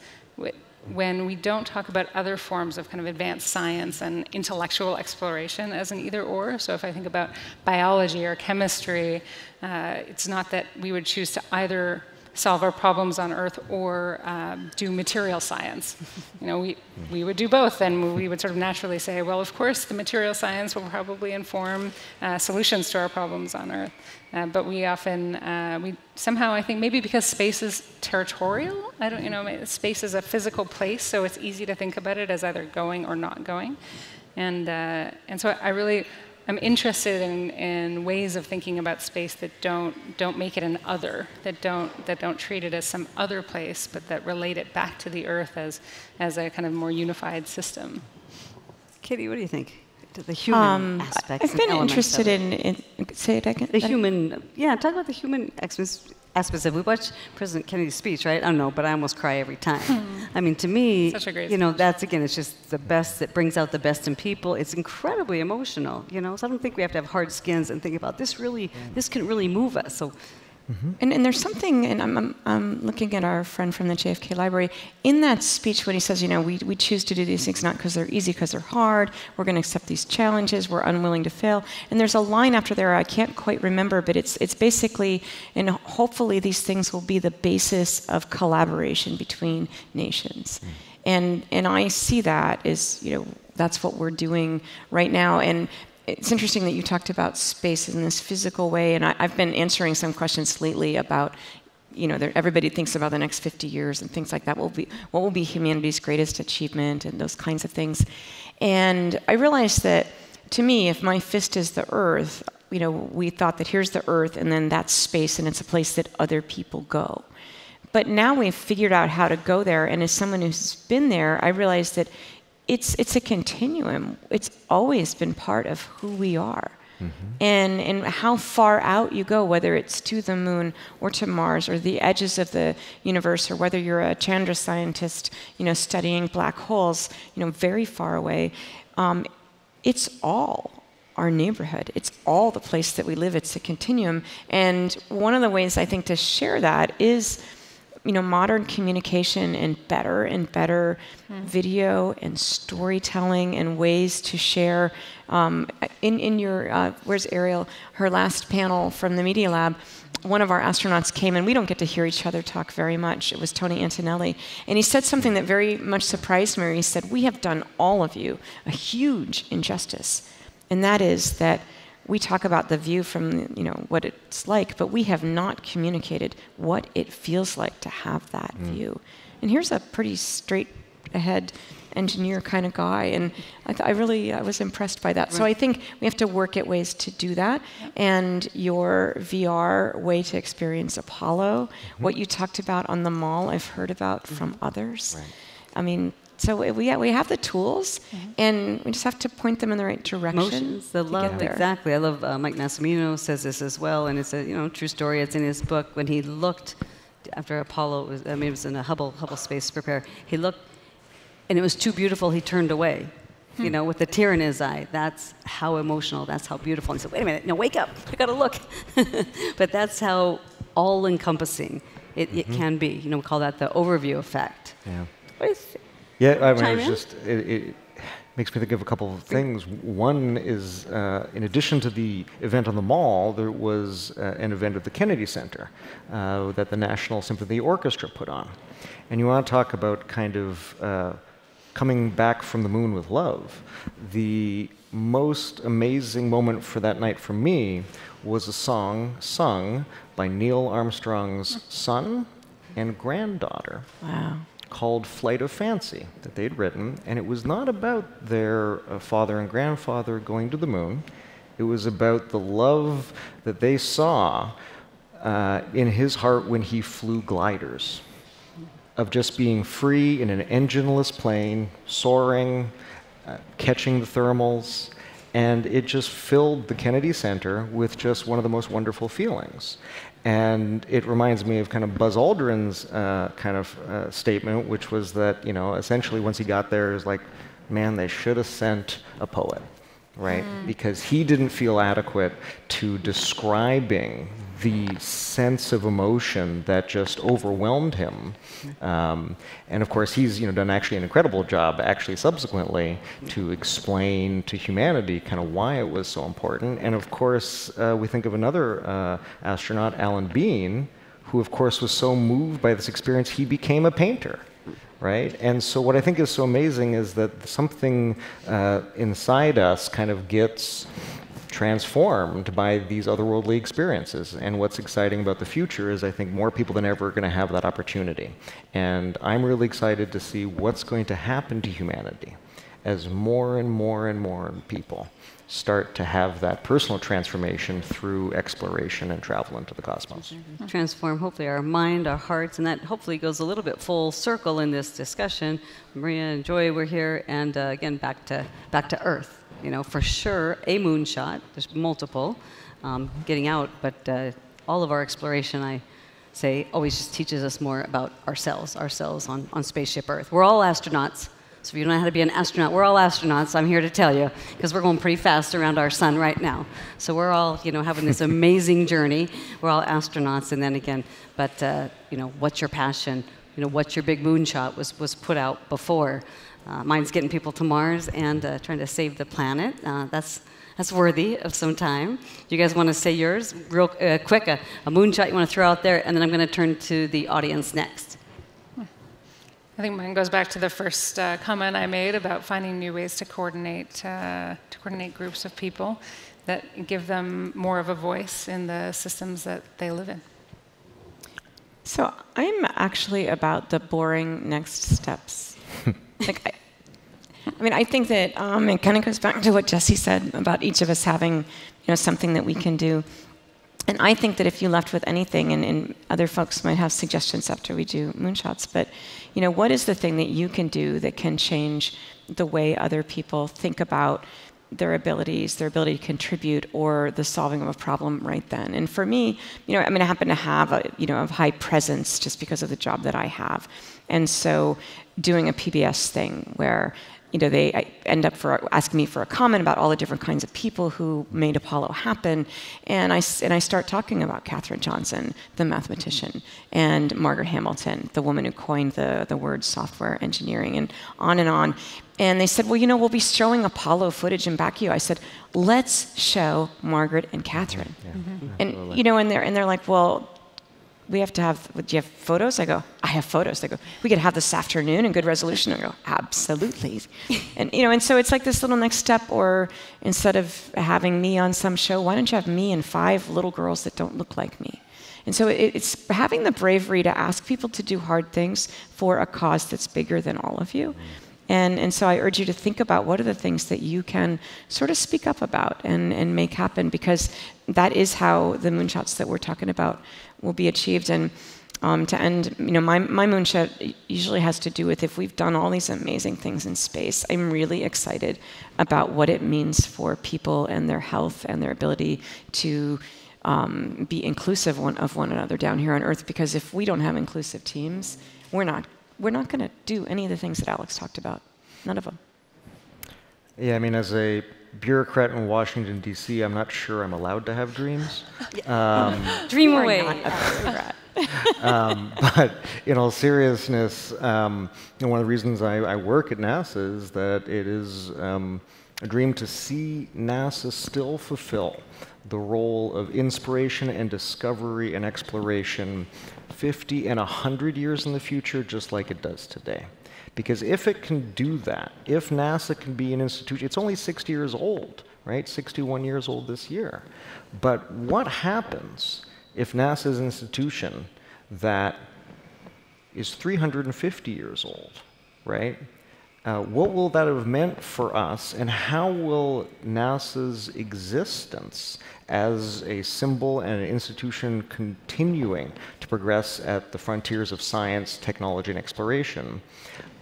When we don't talk about other forms of kind of advanced science and intellectual exploration as an either or, so if I think about biology or chemistry, uh, it's not that we would choose to either solve our problems on Earth or um, do material science. You know, we, we would do both, and we would sort of naturally say, well, of course, the material science will probably inform uh, solutions to our problems on Earth. Uh, but we often, uh, we somehow, I think, maybe because space is territorial. I don't, you know, space is a physical place, so it's easy to think about it as either going or not going. And uh, and so I really I'm interested in, in ways of thinking about space that don't don't make it an other, that don't that don't treat it as some other place, but that relate it back to the Earth as as a kind of more unified system. Cady, what do you think? To the human Um, aspects. I've been elements interested of it. in, in say it again. the human. Yeah, talk about the human aspects. Aspects of. We watched President Kennedy's speech, right? I don't know, but I almost cry every time. I mean, to me, Such a great you know, that's again, it's just the best that brings out the best in people. It's incredibly emotional, you know. So I don't think we have to have hard skins and think about this. Really, this can really move us. So Mm-hmm. And, and there's something, and I'm, I'm, I'm looking at our friend from the JFK Library, in that speech when he says, you know, we, we choose to do these things not because they're easy, because they're hard, we're going to accept these challenges, we're unwilling to fail. And there's a line after there, I can't quite remember, but it's, it's basically, and hopefully these things will be the basis of collaboration between nations. Mm. And, and I see that as, you know, that's what we're doing right now. And it's interesting that you talked about space in this physical way, and I, have been answering some questions lately about, you know, everybody thinks about the next 50 years and things like that. What will be what will be humanity's greatest achievement and those kinds of things, and I realized that to me, if my fist is the Earth, you know, we thought that here's the Earth, and then that's space, and it's a place that other people go. But now we've figured out how to go there, and as someone who's been there, I realize that it's it's a continuum. It's always been part of who we are. Mm-hmm. And, and how far out you go, whether it's to the moon or to Mars or the edges of the universe, or whether you're a Chandra scientist, you know, studying black holes, you know, very far away, um, it's all our neighborhood. It's all the place that we live. It's a continuum. And one of the ways I think to share that is you know, modern communication and better and better mm. video and storytelling and ways to share. Um, in, in your, uh, where's Ariel? Her last panel from the Media Lab, one of our astronauts came, and we don't get to hear each other talk very much. It was Tony Antonelli. And he said something that very much surprised me. He said, We have done all of you a huge injustice. And that is that we talk about the view from you know what it's like, but we have not communicated what it feels like to have that mm. view. And here's a pretty straight ahead engineer kind of guy, and I, th- I really I was impressed by that. Right. So I think we have to work at ways to do that. And your VR way to experience Apollo, mm-hmm. what you talked about on the mall, I've heard about mm-hmm. from others. Right. I mean, so we, yeah, we have the tools, mm-hmm. and we just have to point them in the right direction. Motions, the love, exactly. I love uh, Mike Massimino says this as well, and it's a you know true story. It's in his book when he looked after Apollo. Was, I mean, it was in a Hubble Hubble Space Prepare. He looked, and it was too beautiful. He turned away. Hmm. You know, with a tear in his eye. That's how emotional. That's how beautiful. And he said, "Wait a minute, no, wake up! I gotta look." but that's how all-encompassing it, mm-hmm. it, can be. You know, we call that the overview effect. Yeah. Yeah, I mean, it just it, it, makes me think of a couple of things. One is, uh, in addition to the event on the mall, there was uh, an event at the Kennedy Center uh, that the National Symphony Orchestra put on, and you want to talk about kind of uh, coming back from the moon with love. The most amazing moment for that night for me was a song sung by Neil Armstrong's son and granddaughter. Wow called Flight of Fancy that they'd written, and it was not about their uh, father and grandfather going to the moon. It was about the love that they saw uh, in his heart when he flew gliders, of just being free in an engineless plane, soaring, uh, catching the thermals, and it just filled the Kennedy Center with just one of the most wonderful feelings. And it reminds me of kind of Buzz Aldrin's uh, kind of uh, statement, which was that, you know, essentially once he got there, it was like, man, they should have sent a poet, right? Mm. Because he didn't feel adequate to describing the sense of emotion that just overwhelmed him. Um, and of course, he's you know done actually an incredible job, actually subsequently, to explain to humanity kind of why it was so important. And of course, uh, we think of another uh, astronaut, Alan Bean, who of course was so moved by this experience, he became a painter right? And so, what I think is so amazing is that something uh, inside us kind of gets transformed by these otherworldly experiences. And what's exciting about the future is I think more people than ever are going to have that opportunity. And I'm really excited to see what's going to happen to humanity as more and more and more people start to have that personal transformation through exploration and travel into the cosmos. Transform, hopefully, our mind, our hearts, and that hopefully goes a little bit full circle in this discussion. Maria and Joi were here, and uh, again, back to, back to Earth you know, for sure a moonshot. There's multiple um, getting out, but uh, all of our exploration, I say, always just teaches us more about ourselves, ourselves on, on Spaceship Earth. We're all astronauts. So if you don't know how to be an astronaut, we're all astronauts. I'm here to tell you because we're going pretty fast around our sun right now. So we're all, you know, having this amazing journey. We're all astronauts, and then again, but uh, you know, what's your passion? You know, what's your big moonshot was was put out before. Uh, mine's getting people to Mars and uh, trying to save the planet. Uh, that's that's worthy of some time. Do you guys want to say yours real uh, quick? A, a moonshot you want to throw out there, and then I'm going to turn to the audience next. I think mine goes back to the first uh, comment I made about finding new ways to coordinate uh, to coordinate groups of people that give them more of a voice in the systems that they live in. So I'm actually about the boring next steps. like I, I mean, I think that um, it kind of goes back to what Jessy said about each of us having, you know, something that we can do. And I think that if you left with anything, and, and, other folks might have suggestions after we do moonshots, but you know, what is the thing that you can do that can change the way other people think about their abilities, their ability to contribute, or the solving of a problem right then. And for me, you know, I mean, I happen to have a you know a high presence just because of the job that I have, and so doing a PBS thing where you know, they end up for asking me for a comment about all the different kinds of people who made Apollo happen. And I, and I start talking about Katherine Johnson, the mathematician, and Margaret Hamilton, the woman who coined the, the word software engineering, and on and on. And they said, well, you know, we'll be showing Apollo footage in back you. I said, let's show Margaret and Katherine. Yeah, mm-hmm. And, you know, and they're, and they're like, well, we have to have, do you have photos? I go, I have photos. They go, we could have this afternoon in good resolution. I go, absolutely. and, you know, and so it's like this little next step, or instead of having me on some show, why don't you have me and five little girls that don't look like me? And so it, it's having the bravery to ask people to do hard things for a cause that's bigger than all of you. Mm. And, and so I urge you to think about what are the things that you can sort of speak up about and, and make happen because that is how the moonshots that we're talking about will be achieved. And um, to end, you know, my, my moonshot usually has to do with if we've done all these amazing things in space, I'm really excited about what it means for people and their health and their ability to um, be inclusive one, of one another down here on Earth. Because if we don't have inclusive teams, we're not we're not going to do any of the things that Alex talked about. None of them. Yeah, I mean, as a bureaucrat in Washington, D.C., I'm not sure I'm allowed to have dreams. Um, Dream away. um, but in all seriousness, um, you know, one of the reasons I, I, work at NASA is that it is um, a dream to see NASA still fulfill the role of inspiration and discovery and exploration 50 and 100 years in the future, just like it does today. Because if it can do that, if NASA can be an institution, it's only 60 years old, right? 61 years old this year. But what happens if NASA is an institution that is 350 years old, right? Uh, what will that have meant for us, and how will NASA's existence as a symbol and an institution continuing to progress at the frontiers of science, technology, and exploration.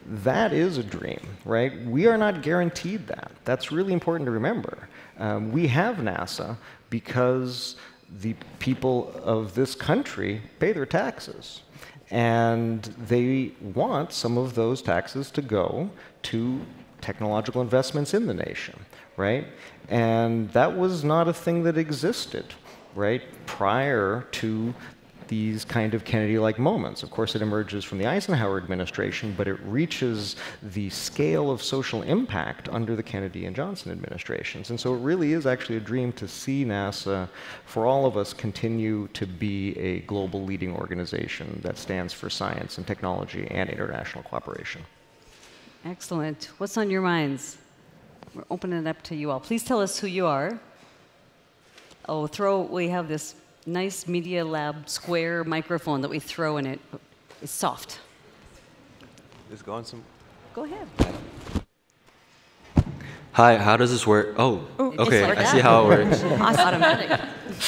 That is a dream, right? We are not guaranteed that. That's really important to remember. Um, we have NASA because the people of this country pay their taxes. And they want some of those taxes to go to technological investments in the nation, right? And that was not a thing that existed, right, prior to these kind of Kennedy-like moments. Of course, it emerges from the Eisenhower administration, but it reaches the scale of social impact under the Kennedy and Johnson administrations. And so it really is actually a dream to see NASA, for all of us, continue to be a global leading organization that stands for science and technology and international cooperation. Excellent. What's on your minds? We're opening it up to you all. Please tell us who you are. Oh, throw, we have this nice Media Lab square microphone that we throw in it. It's soft. Is going some? Go ahead. Hi, how does this work? Oh, Ooh, okay, I see how it works. Automatic. All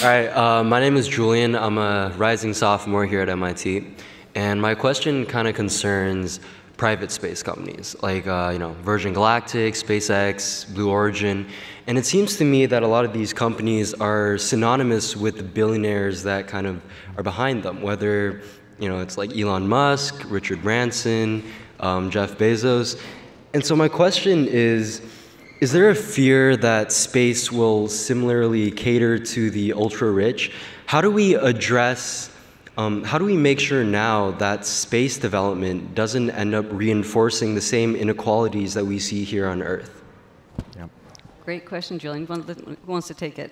right, uh, my name is Julian. I'm a rising sophomore here at MIT. And my question kind of concerns private space companies like uh, you know Virgin Galactic, SpaceX, Blue Origin, and it seems to me that a lot of these companies are synonymous with the billionaires that kind of are behind them. Whether you know it's like Elon Musk, Richard Branson, um, Jeff Bezos, and so my question is. Is there a fear that space will similarly cater to the ultra rich? How do we address um, how do we make sure now that space development doesn't end up reinforcing the same inequalities that we see here on Earth? Great question, Julian. Who wants to take it?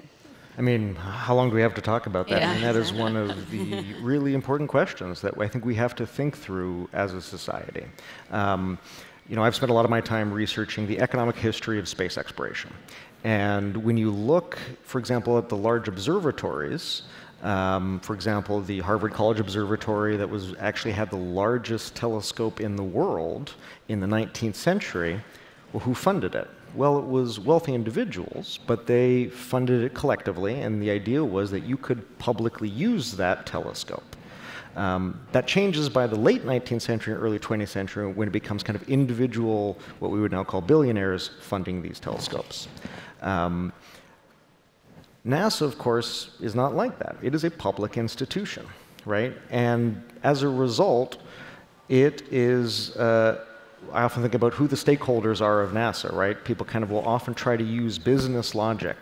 I mean, how long do we have to talk about that? Yeah. I mean, that is one of the really important questions that I think we have to think through as a society. Um, you know, I've spent a lot of my time researching the economic history of space exploration. And when you look, for example, at the large observatories, um, for example, the Harvard College Observatory that was actually had the largest telescope in the world in the 19th century, well, who funded it? Well, it was wealthy individuals, but they funded it collectively, and the idea was that you could publicly use that telescope. Um, that changes by the late 19th century and early 20th century when it becomes kind of individual, what we would now call billionaires, funding these telescopes. Um, NASA, of course, is not like that. It is a public institution, right? And as a result, it is. Uh, I often think about who the stakeholders are of NASA, right? People kind of will often try to use business logic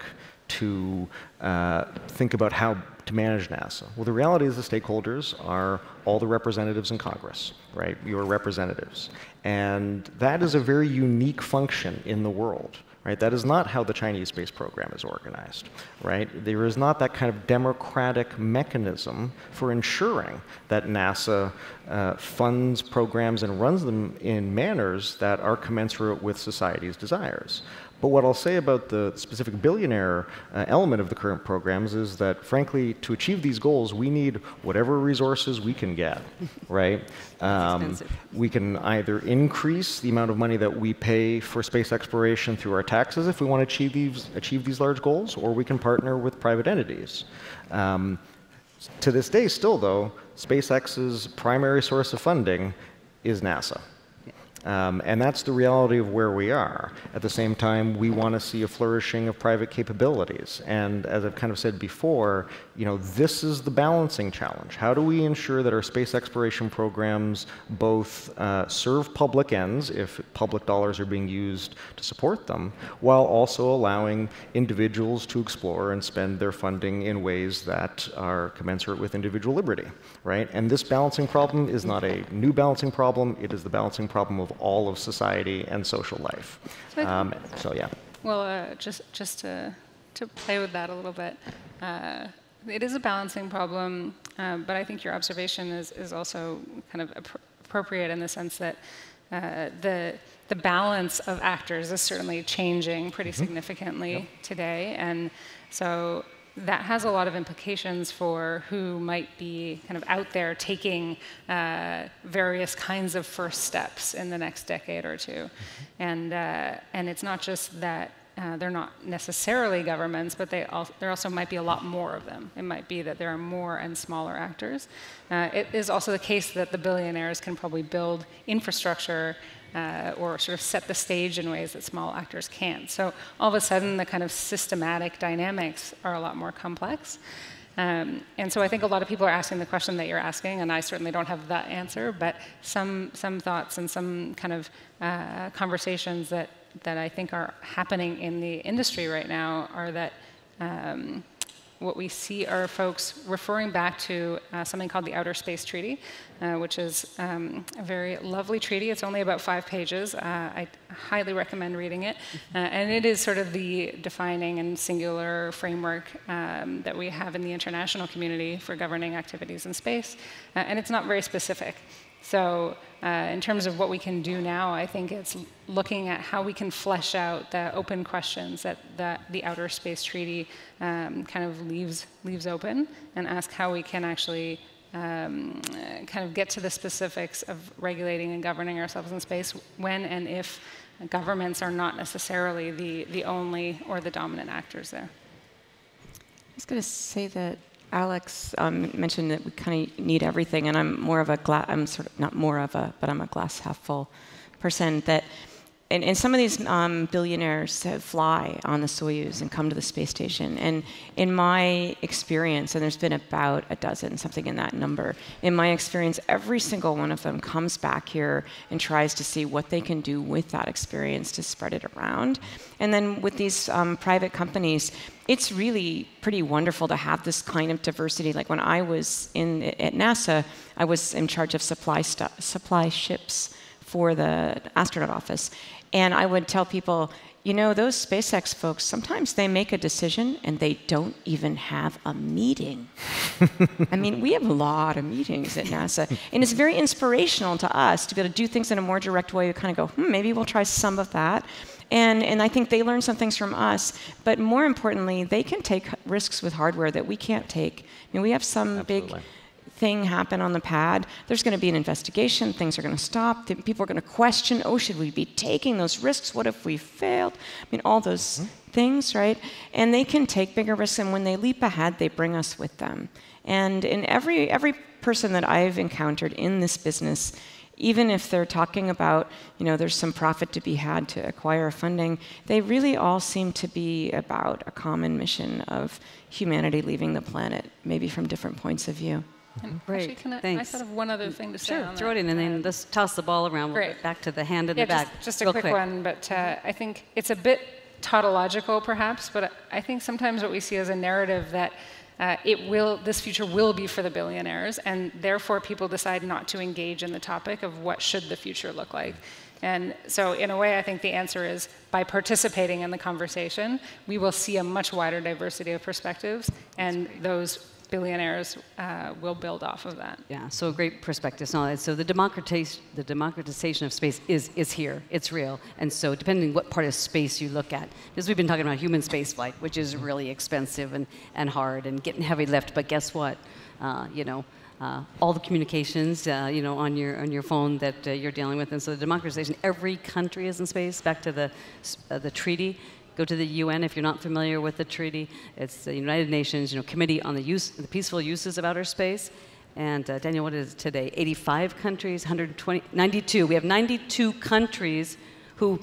to uh, think about how to manage NASA. Well, the reality is the stakeholders are all the representatives in Congress, right? Your representatives. And that is a very unique function in the world, right? That is not how the Chinese space program is organized, right? There is not that kind of democratic mechanism for ensuring that NASA uh, funds programs and runs them in manners that are commensurate with society's desires. But what I'll say about the specific billionaire uh, element of the current programs is that, frankly, to achieve these goals, we need whatever resources we can get, right? Um, we can either increase the amount of money that we pay for space exploration through our taxes if we want to achieve these, achieve these large goals, or we can partner with private entities. Um, to this day, still, though, SpaceX's primary source of funding is NASA. Um, and that's the reality of where we are. At the same time, we want to see a flourishing of private capabilities. And as I've kind of said before, you know, this is the balancing challenge. How do we ensure that our space exploration programs both uh, serve public ends, if public dollars are being used to support them, while also allowing individuals to explore and spend their funding in ways that are commensurate with individual liberty, right? And this balancing problem is not a new balancing problem, it is the balancing problem of all of society and social life. So Um, so yeah. Well, uh, just just to to play with that a little bit, uh, it is a balancing problem, uh, but I think your observation is is also kind of appro- appropriate in the sense that uh, the the balance of actors is certainly changing pretty significantly today, and so that has a lot of implications for who might be kind of out there taking uh, various kinds of first steps in the next decade or 2 And, uh, and it's not just that uh, they're not necessarily governments, but they al- there also might be a lot more of them. It might be that there are more and smaller actors. Uh, it is also the case that the billionaires can probably build infrastructure uh, or sort of set the stage in ways that small actors can't. So all of a sudden, the kind of systematic dynamics are a lot more complex. Um, and so I think a lot of people are asking the question that you're asking, and I certainly don't have that answer, but some, some thoughts and some kind of uh, conversations that, that I think are happening in the industry right now are that um, what we see are folks referring back to uh, something called the Outer Space Treaty, uh, which is um, a very lovely treaty. It's only about five pages. Uh, I highly recommend reading it. Uh, and it is sort of the defining and singular framework um, that we have in the international community for governing activities in space. Uh, and it's not very specific. So, uh, in terms of what we can do now, I think it's looking at how we can flesh out the open questions that, that the Outer Space Treaty um, kind of leaves, leaves open and ask how we can actually um, kind of get to the specifics of regulating and governing ourselves in space when and if governments are not necessarily the, the only or the dominant actors there. I was going to say that Alex um, mentioned that we kind of need everything, and I'm more of a glass. I'm sort of not more of a, but I'm a glass half full person. That, and, and some of these um, billionaires fly on the Soyuz and come to the space station. And in my experience, and there's been about a dozen, something in that number. In my experience, every single one of them comes back here and tries to see what they can do with that experience to spread it around. And then with these um, private companies, it's really pretty wonderful to have this kind of diversity. Like when I was in at NASA, I was in charge of supply supply ships for the astronaut office. And I would tell people, you know, those SpaceX folks, sometimes they make a decision and they don't even have a meeting. I mean, we have a lot of meetings at NASA, and it's very inspirational to us to be able to do things in a more direct way. We kind of go, hmm, maybe we'll try some of that. And, and I think they learn some things from us, but more importantly, they can take risks with hardware that we can't take. I mean, we have some Absolutely. big thing happen on the pad, there's going to be an investigation. Things are going to stop. People are going to question, oh, should we be taking those risks? What if we failed? I mean, all those mm-hmm. things, right? And they can take bigger risks, and when they leap ahead, they bring us with them. And in every every person that I've encountered in this business, even if they're talking about, you know, there's some profit to be had to acquire funding, they really all seem to be about a common mission of humanity leaving the planet, maybe from different points of view. Great. Actually, can I, Thanks. I sort of one other thing to say. Sure, throw it in and then let's toss the ball around. We'll Great. back to the hand in yeah, the back. Just, just a quick, quick, one, but uh, I think it's a bit tautological perhaps, but I think sometimes what we see is a narrative that uh, it will, this future will be for the billionaires, and therefore people decide not to engage in the topic of what should the future look like. And so, in a way, I think the answer is by participating in the conversation, we will see a much wider diversity of perspectives, and those billionaires uh, will build off of that. Yeah, so a great perspective that. So the, democratization, the democratization of space is, is here, it's real. And so depending what part of space you look at, because we've been talking about human spaceflight, which is really expensive and, and hard and getting heavy lift, but guess what? Uh, you know, uh, all the communications, uh, you know, on your on your phone that uh, you're dealing with, and so the democratization. Every country is in space. Back to the uh, the treaty. Go to the UN if you're not familiar with the treaty. It's the United Nations you know, Committee on the, use, the Peaceful Uses of Outer Space. And uh, Daniel, what is it today? 85 countries, 120, 92. We have 92 countries who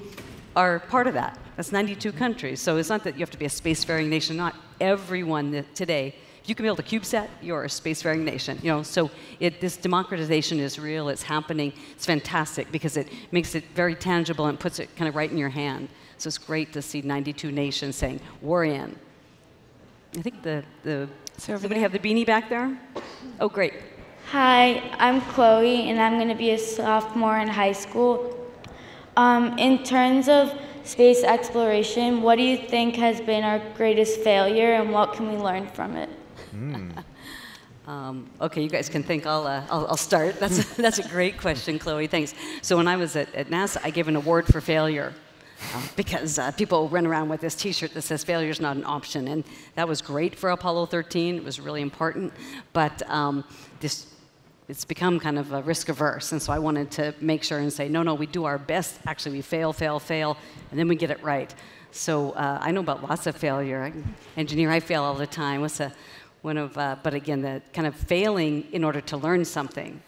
are part of that. That's 92 countries. So it's not that you have to be a spacefaring nation. Not everyone today. If you can build a CubeSat, you're a spacefaring nation. You know, so it, this democratization is real. It's happening. It's fantastic because it makes it very tangible and puts it kind of right in your hand. So it's great to see 92 nations saying, we're in. I think the, the so everybody have the beanie back there? Oh, great. Hi, I'm Chloe, and I'm going to be a sophomore in high school. Um, in terms of space exploration, what do you think has been our greatest failure, and what can we learn from it? Mm. Um, okay, you guys can think. I'll, uh, I'll, I'll, start. That's, that's a great question, Chloe. Thanks. So when I was at, at NASA, I gave an award for failure because uh, people run around with this T-shirt that says "failure is not an option," and that was great for Apollo 13. It was really important, but um, this it's become kind of a risk averse, and so I wanted to make sure and say, no, no, we do our best. Actually, we fail, fail, fail, and then we get it right. So uh, I know about lots of failure. engineer, I fail all the time. What's a one of, uh, but again, the kind of failing in order to learn something.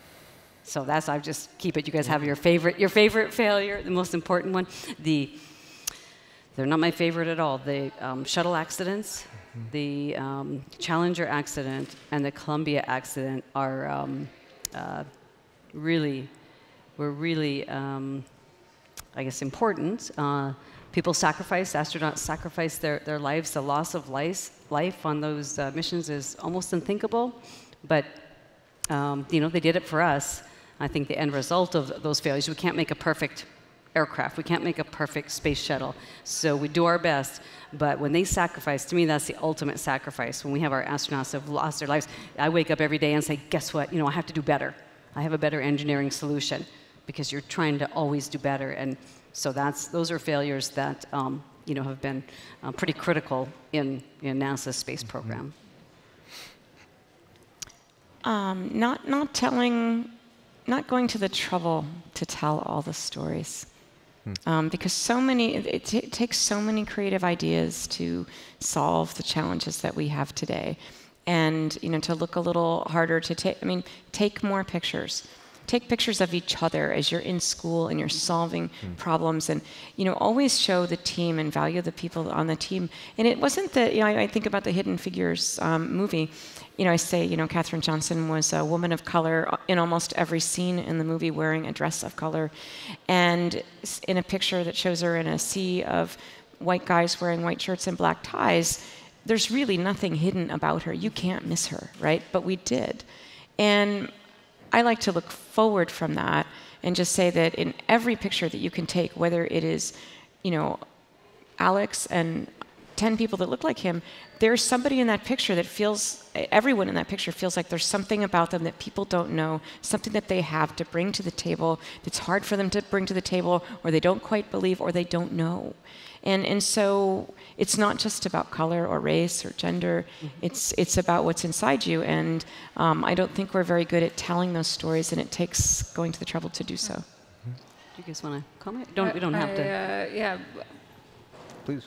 So that's I just keep it. You guys have your favorite, your favorite failure, the most important one. The they're not my favorite at all. The um, shuttle accidents, mm-hmm. the um, Challenger accident, and the Columbia accident are um, uh, really, were really, um, I guess, important. Uh, people sacrificed, astronauts sacrificed their, their lives. The loss of life, life on those uh, missions is almost unthinkable, but um, you know they did it for us. I think the end result of those failures, we can't make a perfect aircraft. We can't make a perfect space shuttle. So we do our best. But when they sacrifice, to me, that's the ultimate sacrifice. When we have our astronauts have lost their lives, I wake up every day and say, guess what? You know, I have to do better. I have a better engineering solution because you're trying to always do better. And so that's, those are failures that, um, you know, have been uh, pretty critical in, in NASA's space mm-hmm. program. Um, not, not telling, not going to the trouble to tell all the stories. Hmm. Um, because so many, it, it, takes so many creative ideas to solve the challenges that we have today. And, you know, to look a little harder to take, I mean, take more pictures. Take pictures of each other as you're in school and you're solving hmm. problems and, you know, always show the team and value the people on the team. And it wasn't that, you know, I, I think about the Hidden Figures um, movie you know, I say, you know, Katherine Johnson was a woman of color in almost every scene in the movie wearing a dress of color. And in a picture that shows her in a sea of white guys wearing white shirts and black ties, there's really nothing hidden about her. You can't miss her, right? But we did. And I like to look forward from that and just say that in every picture that you can take, whether it is, you know, Alex and 10 people that look like him, there's somebody in that picture that feels, everyone in that picture feels like there's something about them that people don't know, something that they have to bring to the table that's hard for them to bring to the table, or they don't quite believe, or they don't know. And, and so it's not just about color or race or gender, mm-hmm. it's, it's about what's inside you. And um, I don't think we're very good at telling those stories, and it takes going to the trouble to do so. Do you guys want to comment? Don't, we don't have I, to. Uh, yeah. Please.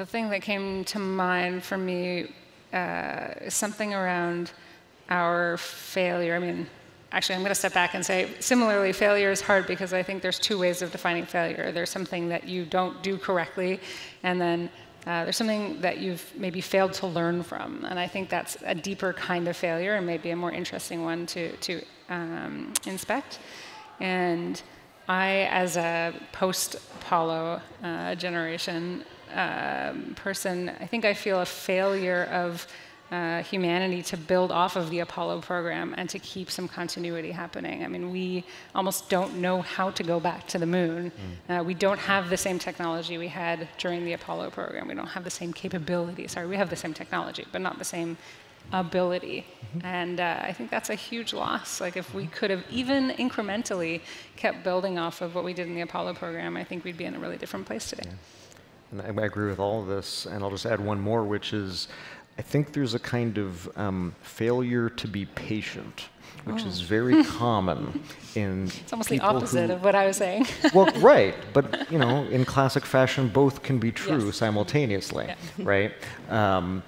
The thing that came to mind for me uh, is something around our failure. I mean, actually, I'm going to step back and say, similarly, failure is hard because I think there's two ways of defining failure. There's something that you don't do correctly, and then uh, there's something that you've maybe failed to learn from. And I think that's a deeper kind of failure and maybe a more interesting one to, to um, inspect. And I, as a post Apollo uh, generation, um, person, I think I feel a failure of uh, humanity to build off of the Apollo program and to keep some continuity happening. I mean, we almost don't know how to go back to the moon. Mm. Uh, we don't have the same technology we had during the Apollo program. We don't have the same capability. Sorry, we have the same technology, but not the same ability. Mm-hmm. And uh, I think that's a huge loss. Like, if we could have even incrementally kept building off of what we did in the Apollo program, I think we'd be in a really different place today. Yeah. And I, agree with all of this, and I'll just add one more, which is I think there's a kind of um, failure to be patient, which oh. is very common in. It's almost the opposite who, of what I was saying. well, right, but you know, in classic fashion, both can be true yes. simultaneously, yeah. right? Um,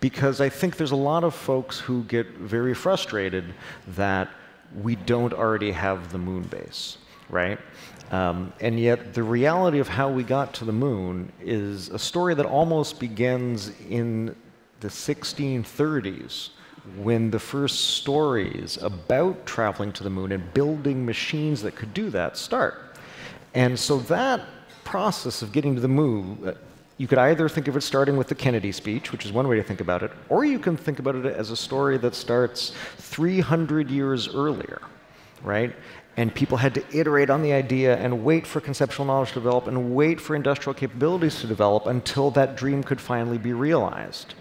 because I think there's a lot of folks who get very frustrated that we don't already have the moon base, right? Um, and yet, the reality of how we got to the moon is a story that almost begins in the 1630s when the first stories about traveling to the moon and building machines that could do that start. And so, that process of getting to the moon, uh, you could either think of it starting with the Kennedy speech, which is one way to think about it, or you can think about it as a story that starts 300 years earlier, right? And people had to iterate on the idea and wait for conceptual knowledge to develop and wait for industrial capabilities to develop until that dream could finally be realized.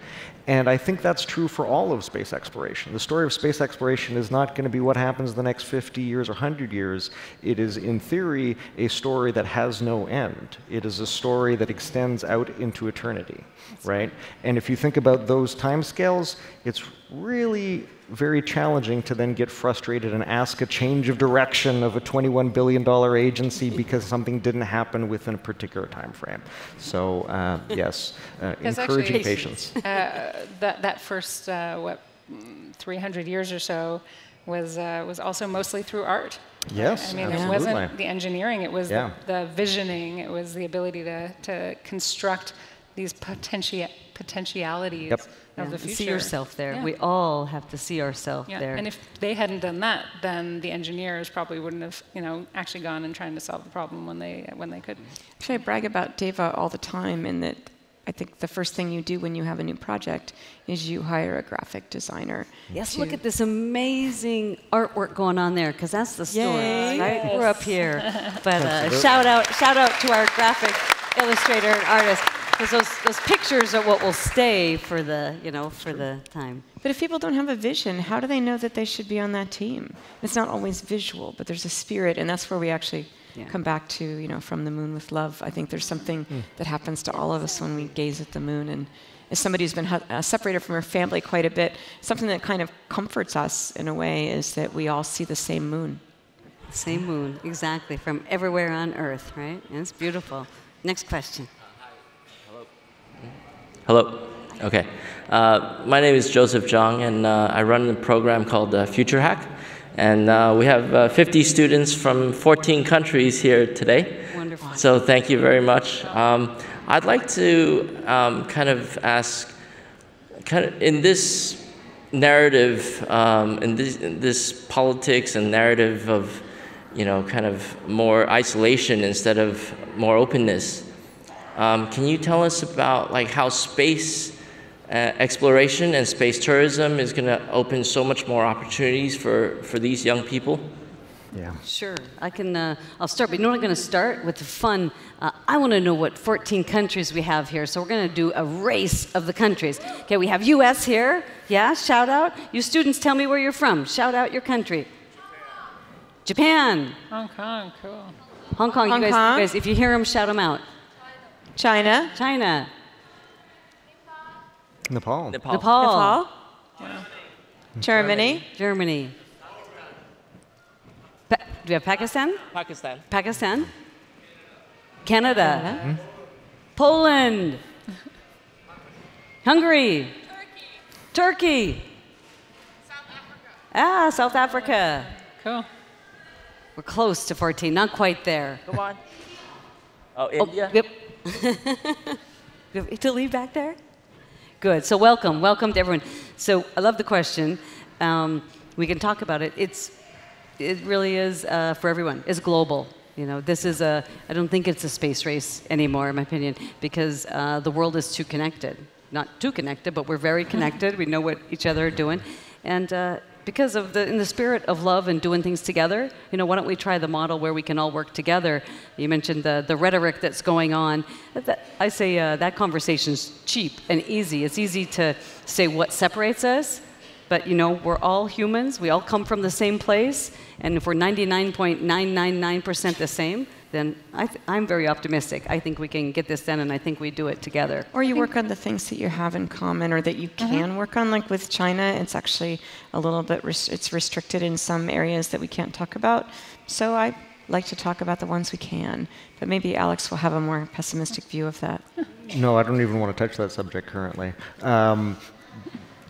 And I think that's true for all of space exploration. The story of space exploration is not going to be what happens in the next 50 years or 100 years. It is, in theory, a story that has no end. It is a story that extends out into eternity, right? And if you think about those timescales, it's really very challenging to then get frustrated and ask a change of direction of a $21 billion agency because something didn't happen within a particular time frame. So uh, yes, uh, encouraging actually, patience. Uh, that, that first, uh, what, 300 years or so was, uh, was also mostly through art. Yes, I mean, absolutely. it wasn't the engineering, it was yeah. the, the, visioning, it was the ability to, to construct these potenti potentialities. Yep of the future. See yourself there. Yeah. We all have to see ourselves yeah. there. And if they hadn't done that, then the engineers probably wouldn't have, you know, actually gone and trying to solve the problem when they when they could. Actually, I brag about Dava all the time in that I think the first thing you do when you have a new project is you hire a graphic designer. Yes, look at this amazing artwork going on there, because that's the story, Yay. right? Yes. We're up here. But uh, shout out, shout out to our graphic illustrator and artist because those, those pictures are what will stay for the you know for the time. But if people don't have a vision how do they know that they should be on that team? It's not always visual but there's a spirit and that's where we actually yeah. come back to you know from the moon with love. I think there's something mm. that happens to all of us when we gaze at the moon and as somebody who's been uh, separated from her family quite a bit something that kind of comforts us in a way is that we all see the same moon. Same moon exactly from everywhere on earth right? And it's beautiful. Next question Hello. Okay. Uh, my name is Joseph Zhang, and uh, I run a program called uh, Future Hack. And uh, we have uh, 50 students from 14 countries here today. Wonderful. So thank you very much. Um, I'd like to um, kind of ask, kind of in this narrative, um, in, this, in this politics and narrative of, you know, kind of more isolation instead of more openness. Um, can you tell us about like how space uh, exploration and space tourism is going to open so much more opportunities for, for these young people. Yeah. Sure. I can. Uh, I'll start. But you know what? I'm going to start with the fun. Uh, I want to know what 14 countries we have here. So we're going to do a race of the countries. Okay. We have U.S. here. Yeah. Shout out. You students, tell me where you're from. Shout out your country. Japan. Hong Kong. Cool. Hong Kong. Hong you, guys, Kong. you guys, if you hear them, shout them out. China. China. Nepal. Nepal. Nepal. Germany. Germany. Pa- do we have Pakistan? Pakistan. Pakistan. Canada. Poland. Hungary. Turkey. Turkey. South Africa. Ah, South Africa. Cool. We're close to 14, not quite there. Come on. Oh, India. Yep. Have Italy back there? Good. So welcome, welcome to everyone. So I love the question. Um, we can talk about it. It's, it really is uh, for everyone. It's global. You know, this is a. I don't think it's a space race anymore, in my opinion, because uh, the world is too connected. Not too connected, but we're very connected. we know what each other are doing, and. Uh, because of the in the spirit of love and doing things together you know why don't we try the model where we can all work together? You mentioned the, the rhetoric that's going on. That, i say uh, that conversation's cheap and easy. It's easy to say what separates us but you know we're all humans. We all come from the same place. And if we're 99.999% the same then I th- i'm very optimistic i think we can get this done and i think we do it together Or you work on the things that you have in common or that you can work on. Like with China, it's actually a little bit, res- it's restricted in some areas that we can't talk about. So I like to talk about the ones we can. But maybe Alex will have a more pessimistic view of that. No, I don't even want to touch that subject currently. Um,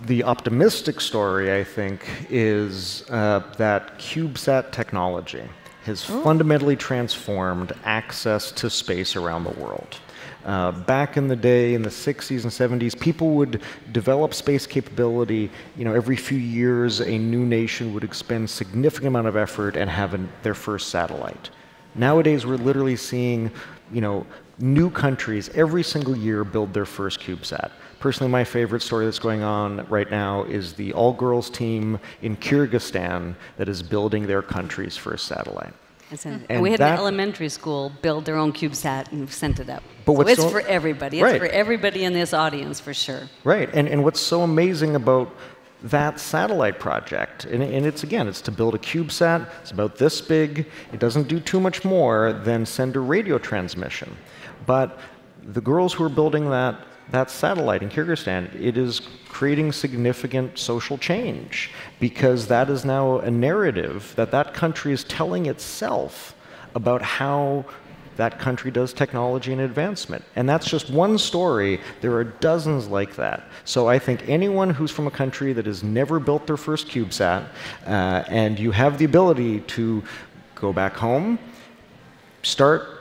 the optimistic story, I think, is uh, that CubeSat technology has fundamentally transformed access to space around the world. Uh, back in the day, in the 60s and 70s, people would develop space capability. You know, every few years, a new nation would expend significant amount of effort and have an, their first satellite. Nowadays, we're literally seeing, you know, new countries every single year build their first CubeSat. Personally, my favorite story that's going on right now is the all-girls team in Kyrgyzstan that is building their country's first satellite. And we had that- an elementary school build their own CubeSat and sent it up. But so it's so- for everybody. It's Right. for everybody in this audience for sure. Right, and, and what's so amazing about that satellite project, and, and it's again, it's to build a CubeSat, it's about this big, it doesn't do too much more than send a radio transmission. But the girls who are building that, that satellite in Kyrgyzstan, it is creating significant social change because that is now a narrative that that country is telling itself about how that country does technology and advancement. And that's just one story. There are dozens like that. So I think anyone who's from a country that has never built their first CubeSat, uh, and you have the ability to go back home, start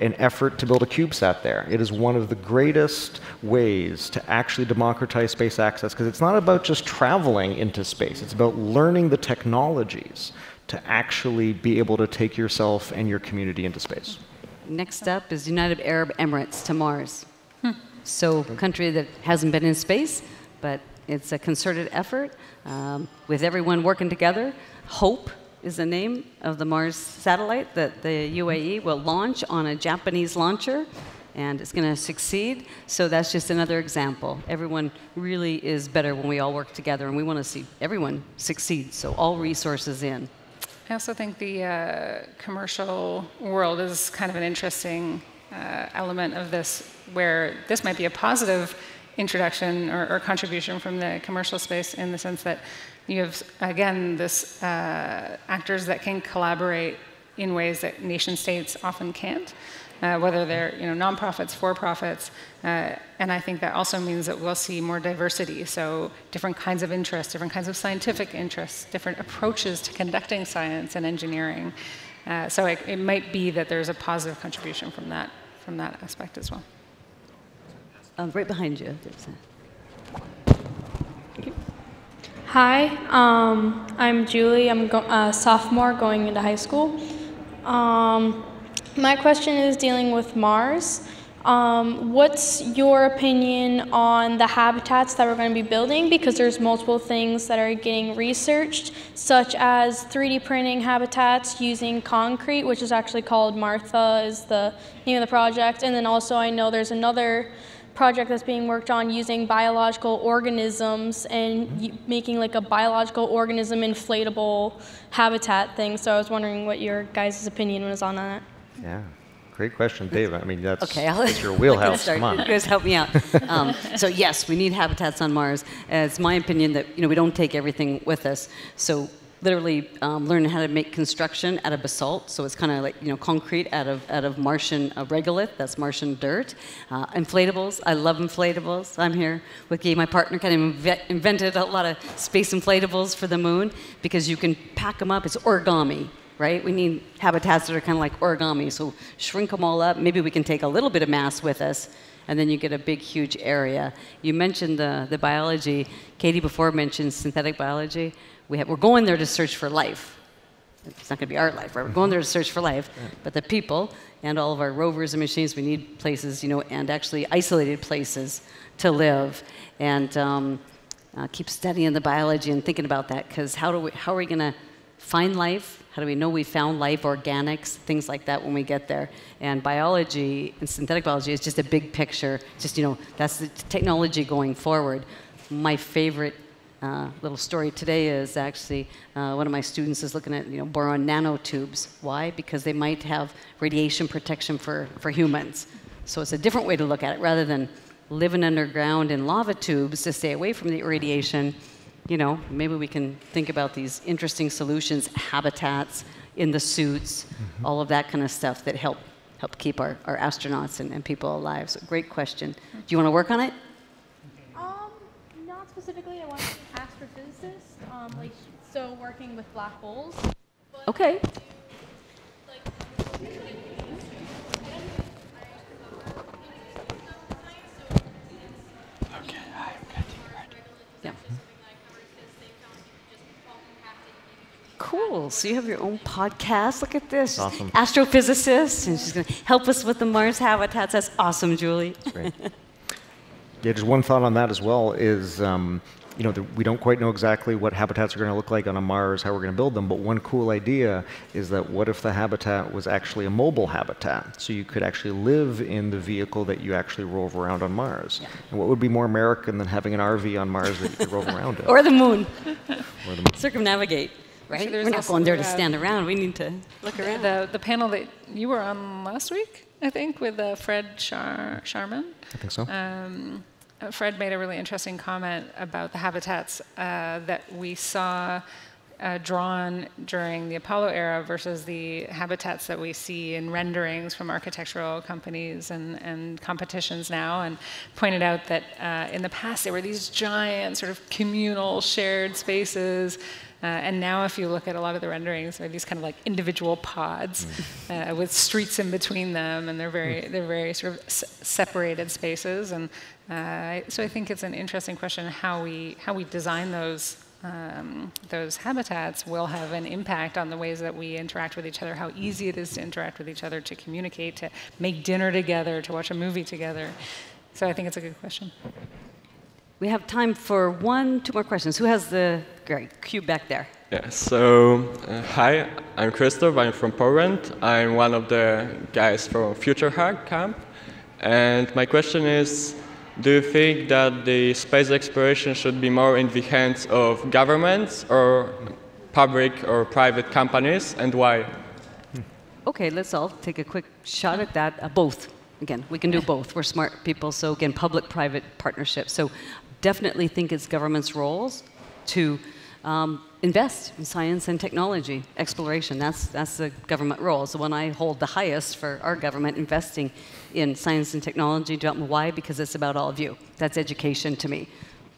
an effort to build a CubeSat there. It is one of the greatest ways to actually democratize space access because it's not about just traveling into space, it's about learning the technologies to actually be able to take yourself and your community into space. Next up is United Arab Emirates to Mars. So, country that hasn't been in space, but it's a concerted effort um, with everyone working together. Hope is the name of the Mars satellite that the UAE will launch on a Japanese launcher, and it's going to succeed. So, that's just another example. Everyone really is better when we all work together, and we want to see everyone succeed. So, all resources in. I also think the uh, commercial world is kind of an interesting uh, element of this, where this might be a positive introduction or, or contribution from the commercial space in the sense that you have, again, this uh, actors that can collaborate in ways that nation states often can't. Uh, whether they're you know nonprofits, for-profits, uh, and I think that also means that we'll see more diversity. So different kinds of interests, different kinds of scientific interests, different approaches to conducting science and engineering. Uh, so it, it might be that there's a positive contribution from that from that aspect as well. Uh, right behind you. There's a- Hi, um, I'm Julie. I'm a sophomore going into high school. Um, my question is dealing with Mars. Um, what's your opinion on the habitats that we're going to be building? Because there's multiple things that are getting researched, such as 3D printing habitats using concrete, which is actually called Marsha, is the name of the project. And then also, I know there's another project that's being worked on using biological organisms and y- making like a biological organism inflatable habitat thing. So I was wondering what your guys' opinion was on that. Yeah. Great question, Dave. I mean, that's, Okay, I'll that's your wheelhouse. start. Come on. You guys help me out. Um, so yes, we need habitats on Mars. Uh, It's my opinion that you know we don't take everything with us. So literally um, how to make construction out of basalt. So it's kind of like you know concrete out of out of Martian uh, regolith. That's Martian dirt. Uh, inflatables. I love inflatables. I'm here with my partner. Kind of inve- invented a lot of space inflatables for the moon because you can pack them up. It's origami right? We need habitats that are kind of like origami. So shrink them all up. Maybe we can take a little bit of mass with us, and then you get a big, huge area. You mentioned the, the biology. Cady before mentioned synthetic biology. We have, we're going there to search for life. It's not going to be our life, right? We're going there to search for life. But the people and all of our rovers and machines, we need places, you know, and actually isolated places to live. And um, uh, keep studying the biology and thinking about that because how, do we, how are we going to find life? How do we know we found life, organics, things like that when we get there? And biology and synthetic biology is just a big picture. Just, you know, that's the technology going forward. My favorite uh, little story today is actually uh, one of my students is looking at, you know, boron nanotubes. Why? Because they might have radiation protection for, for humans. So it's a different way to look at it rather than living underground in lava tubes to stay away from the radiation you know, maybe we can think about these interesting solutions, habitats in the suits, Mm-hmm. all of that kind of stuff that help help keep our, our astronauts and, and people alive. So great question. Do you want to work on it? Um, not specifically. I want to be an astrophysicist, um, like so working with black holes. Okay. Yeah. Cool. So you have your own podcast. Look at this. Awesome. Astrophysicist, and she's going to help us with the Mars habitats. That's awesome, Julie. Great. Yeah, just one thought on that as well is, um, you know, the, we don't quite know exactly what habitats are going to look like on a Mars, how we're going to build them, but one cool idea is that what if the habitat was actually a mobile habitat? So you could actually live in the vehicle that you actually rove around on Mars. Yeah. And what would be more American than having an RV on Mars that you could rove around in? or the moon. Or the moon. Circumnavigate. Right? Actually, We're not going there to stand around. We need to look around. The, the panel that you were on last week, I think, with uh, Fred Char- Scharmen. I think so. Um, Fred made a really interesting comment about the habitats uh, that we saw uh, drawn during the Apollo era versus the habitats that we see in renderings from architectural companies and, and competitions now, and pointed out that uh, in the past there were these giant sort of communal shared spaces. Uh, and now, if you look at a lot of the renderings, they're these kind of like individual pods uh, with streets in between them, and they're very, they're very sort of s- separated spaces. And uh, so, I think it's an interesting question how we how we design those um, those habitats will have an impact on the ways that we interact with each other, how easy it is to interact with each other, to communicate, to make dinner together, to watch a movie together. So, I think it's a good question. We have time for one, two more questions. Who has the great cue back there? Yeah, so uh, hi, I'm Christoph, I'm from Poland. I'm one of the guys from Future Hack Camp. And my question is Do you think that the space exploration should be more in the hands of governments or public or private companies, and why? Okay, let's all take a quick shot at that. Uh, both. Again, we can do both. We're smart people, so again, public-private partnership. So definitely think it's government's roles to um, invest in science and technology exploration. That's that's the government role. It's the one I hold the highest for our government investing in science and technology development. Why? Because it's about all of you. That's education to me.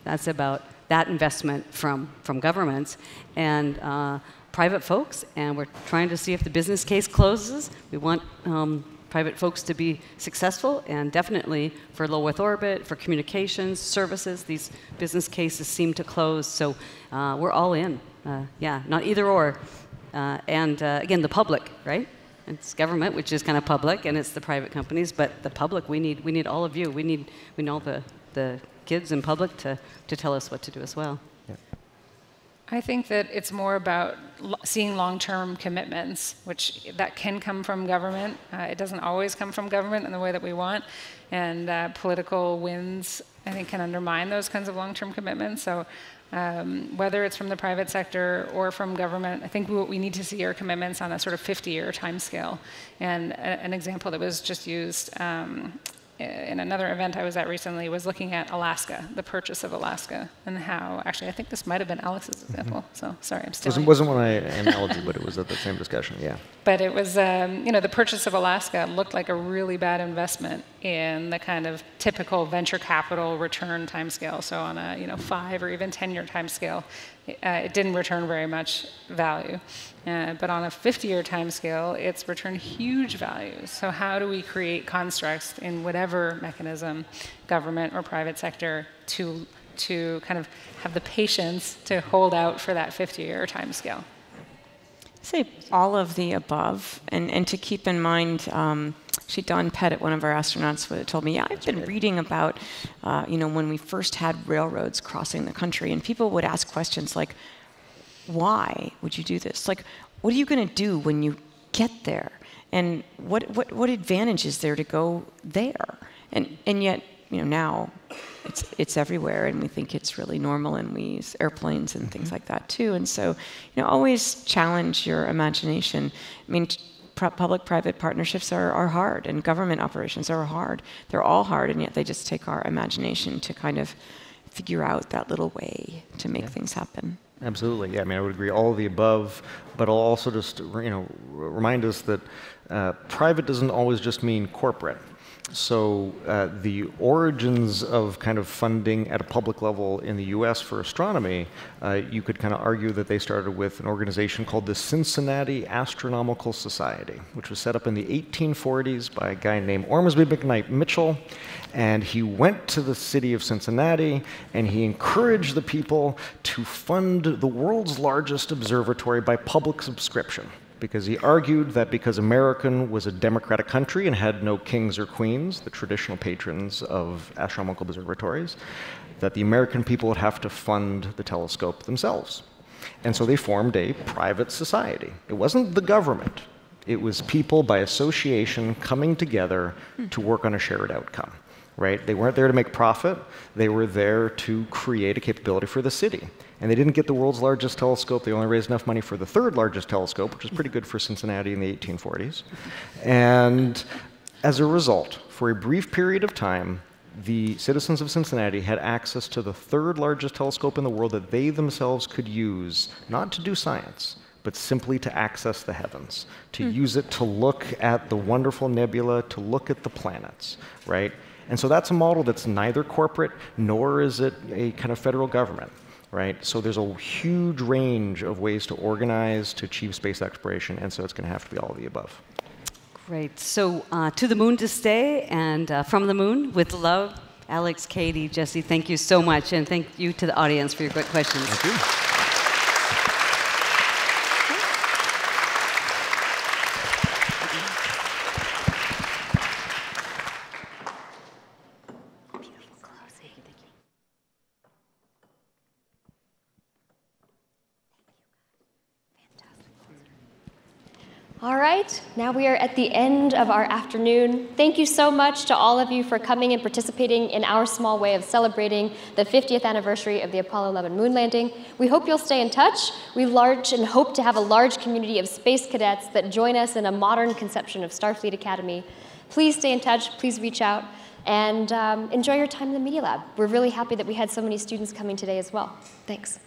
That's about that investment from from governments and. Uh, private folks, and we're trying to see if the business case closes. We want um, private folks to be successful, and definitely for low Earth orbit, for communications, services, these business cases seem to close. So uh, we're all in. Uh, yeah, not either or. Uh, and uh, again, the public, right? It's government, which is kind of public, and it's the private companies. But the public, we need we need all of you. We need we need all the the kids in public to to tell us what to do as well. I think that it's more about seeing long-term commitments, which that can come from government. Uh, it doesn't always come from government in the way that we want, and uh, political wins, I think, can undermine those kinds of long-term commitments. So. Um, whether it's from the private sector or from government, I think what we need to see are commitments on a sort of 50-year timescale. And a, an example that was just used um, in another event I was at recently was looking at Alaska, the purchase of Alaska, and how actually I think this might have been Alex's mm-hmm. example. Mm-hmm. So sorry, I'm still. Wasn't, wasn't one I analogy, but it was at the same discussion. Yeah. But it was, um, you know, the purchase of Alaska looked like a really bad investment in the kind of typical venture capital return timescale. So on a you know five or even ten year timescale, uh, it didn't return very much value. Uh, but on a 50-year timescale, it's returned huge values. So how do we create constructs in whatever mechanism, government or private sector, to to kind of have the patience to hold out for that 50-year timescale? Say all of the above, and, and to keep in mind. Um, she Don Pettit, one of our astronauts, told me, "Yeah, I've been reading about, uh, you know, when we first had railroads crossing the country, and people would ask questions like, why would you do this? Like, what are you going to do when you get there? And what, what, what advantage is there to go there? And, and yet, you know, now it's, it's everywhere and we think it's really normal and we use airplanes and things mm-hmm. like that too. And so, you know, always challenge your imagination. I mean, public-private partnerships are, are hard and government operations are hard. They're all hard and yet they just take our imagination to kind of figure out that little way to make yeah. things happen. Absolutely, yeah. I mean, I would agree all of the above, but I'll also just you know remind us that uh, private doesn't always just mean corporate. So uh, the origins of kind of funding at a public level in the U.S. for astronomy, uh, you could kind of argue that they started with an organization called the Cincinnati Astronomical Society, which was set up in the 1840s by a guy named Ormsby MacKnight Mitchel, and he went to the city of Cincinnati and he encouraged the people to fund the world's largest observatory by public subscription because he argued that because American was a democratic country and had no kings or queens, the traditional patrons of astronomical observatories, that the American people would have to fund the telescope themselves. And so they formed a private society. It wasn't the government, it was people by association coming together hmm. to work on a shared outcome. Right? They weren't there to make profit, they were there to create a capability for the city. And they didn't get the world's largest telescope. They only raised enough money for the third largest telescope, which was pretty good for Cincinnati in the 1840s. And as a result, for a brief period of time, the citizens of Cincinnati had access to the third largest telescope in the world that they themselves could use, not to do science, but simply to access the heavens, to mm. use it to look at the wonderful nebula, to look at the planets, right? And so that's a model that's neither corporate nor is it a kind of federal government right? So there's a huge range of ways to organize to achieve space exploration, and so it's going to have to be all of the above. Great. So uh, to the moon to stay, and uh, from the moon with love, Alex, Cady, Jessy, thank you so much, and thank you to the audience for your great questions. Thank you. All right, now we are at the end of our afternoon. Thank you so much to all of you for coming and participating in our small way of celebrating the 50th anniversary of the Apollo 11 moon landing. We hope you'll stay in touch. We large and hope to have a large community of space cadets that join us in a modern conception of Starfleet Academy. Please stay in touch, please reach out, and um, enjoy your time in the Media Lab. We're really happy that we had so many students coming today as well. Thanks.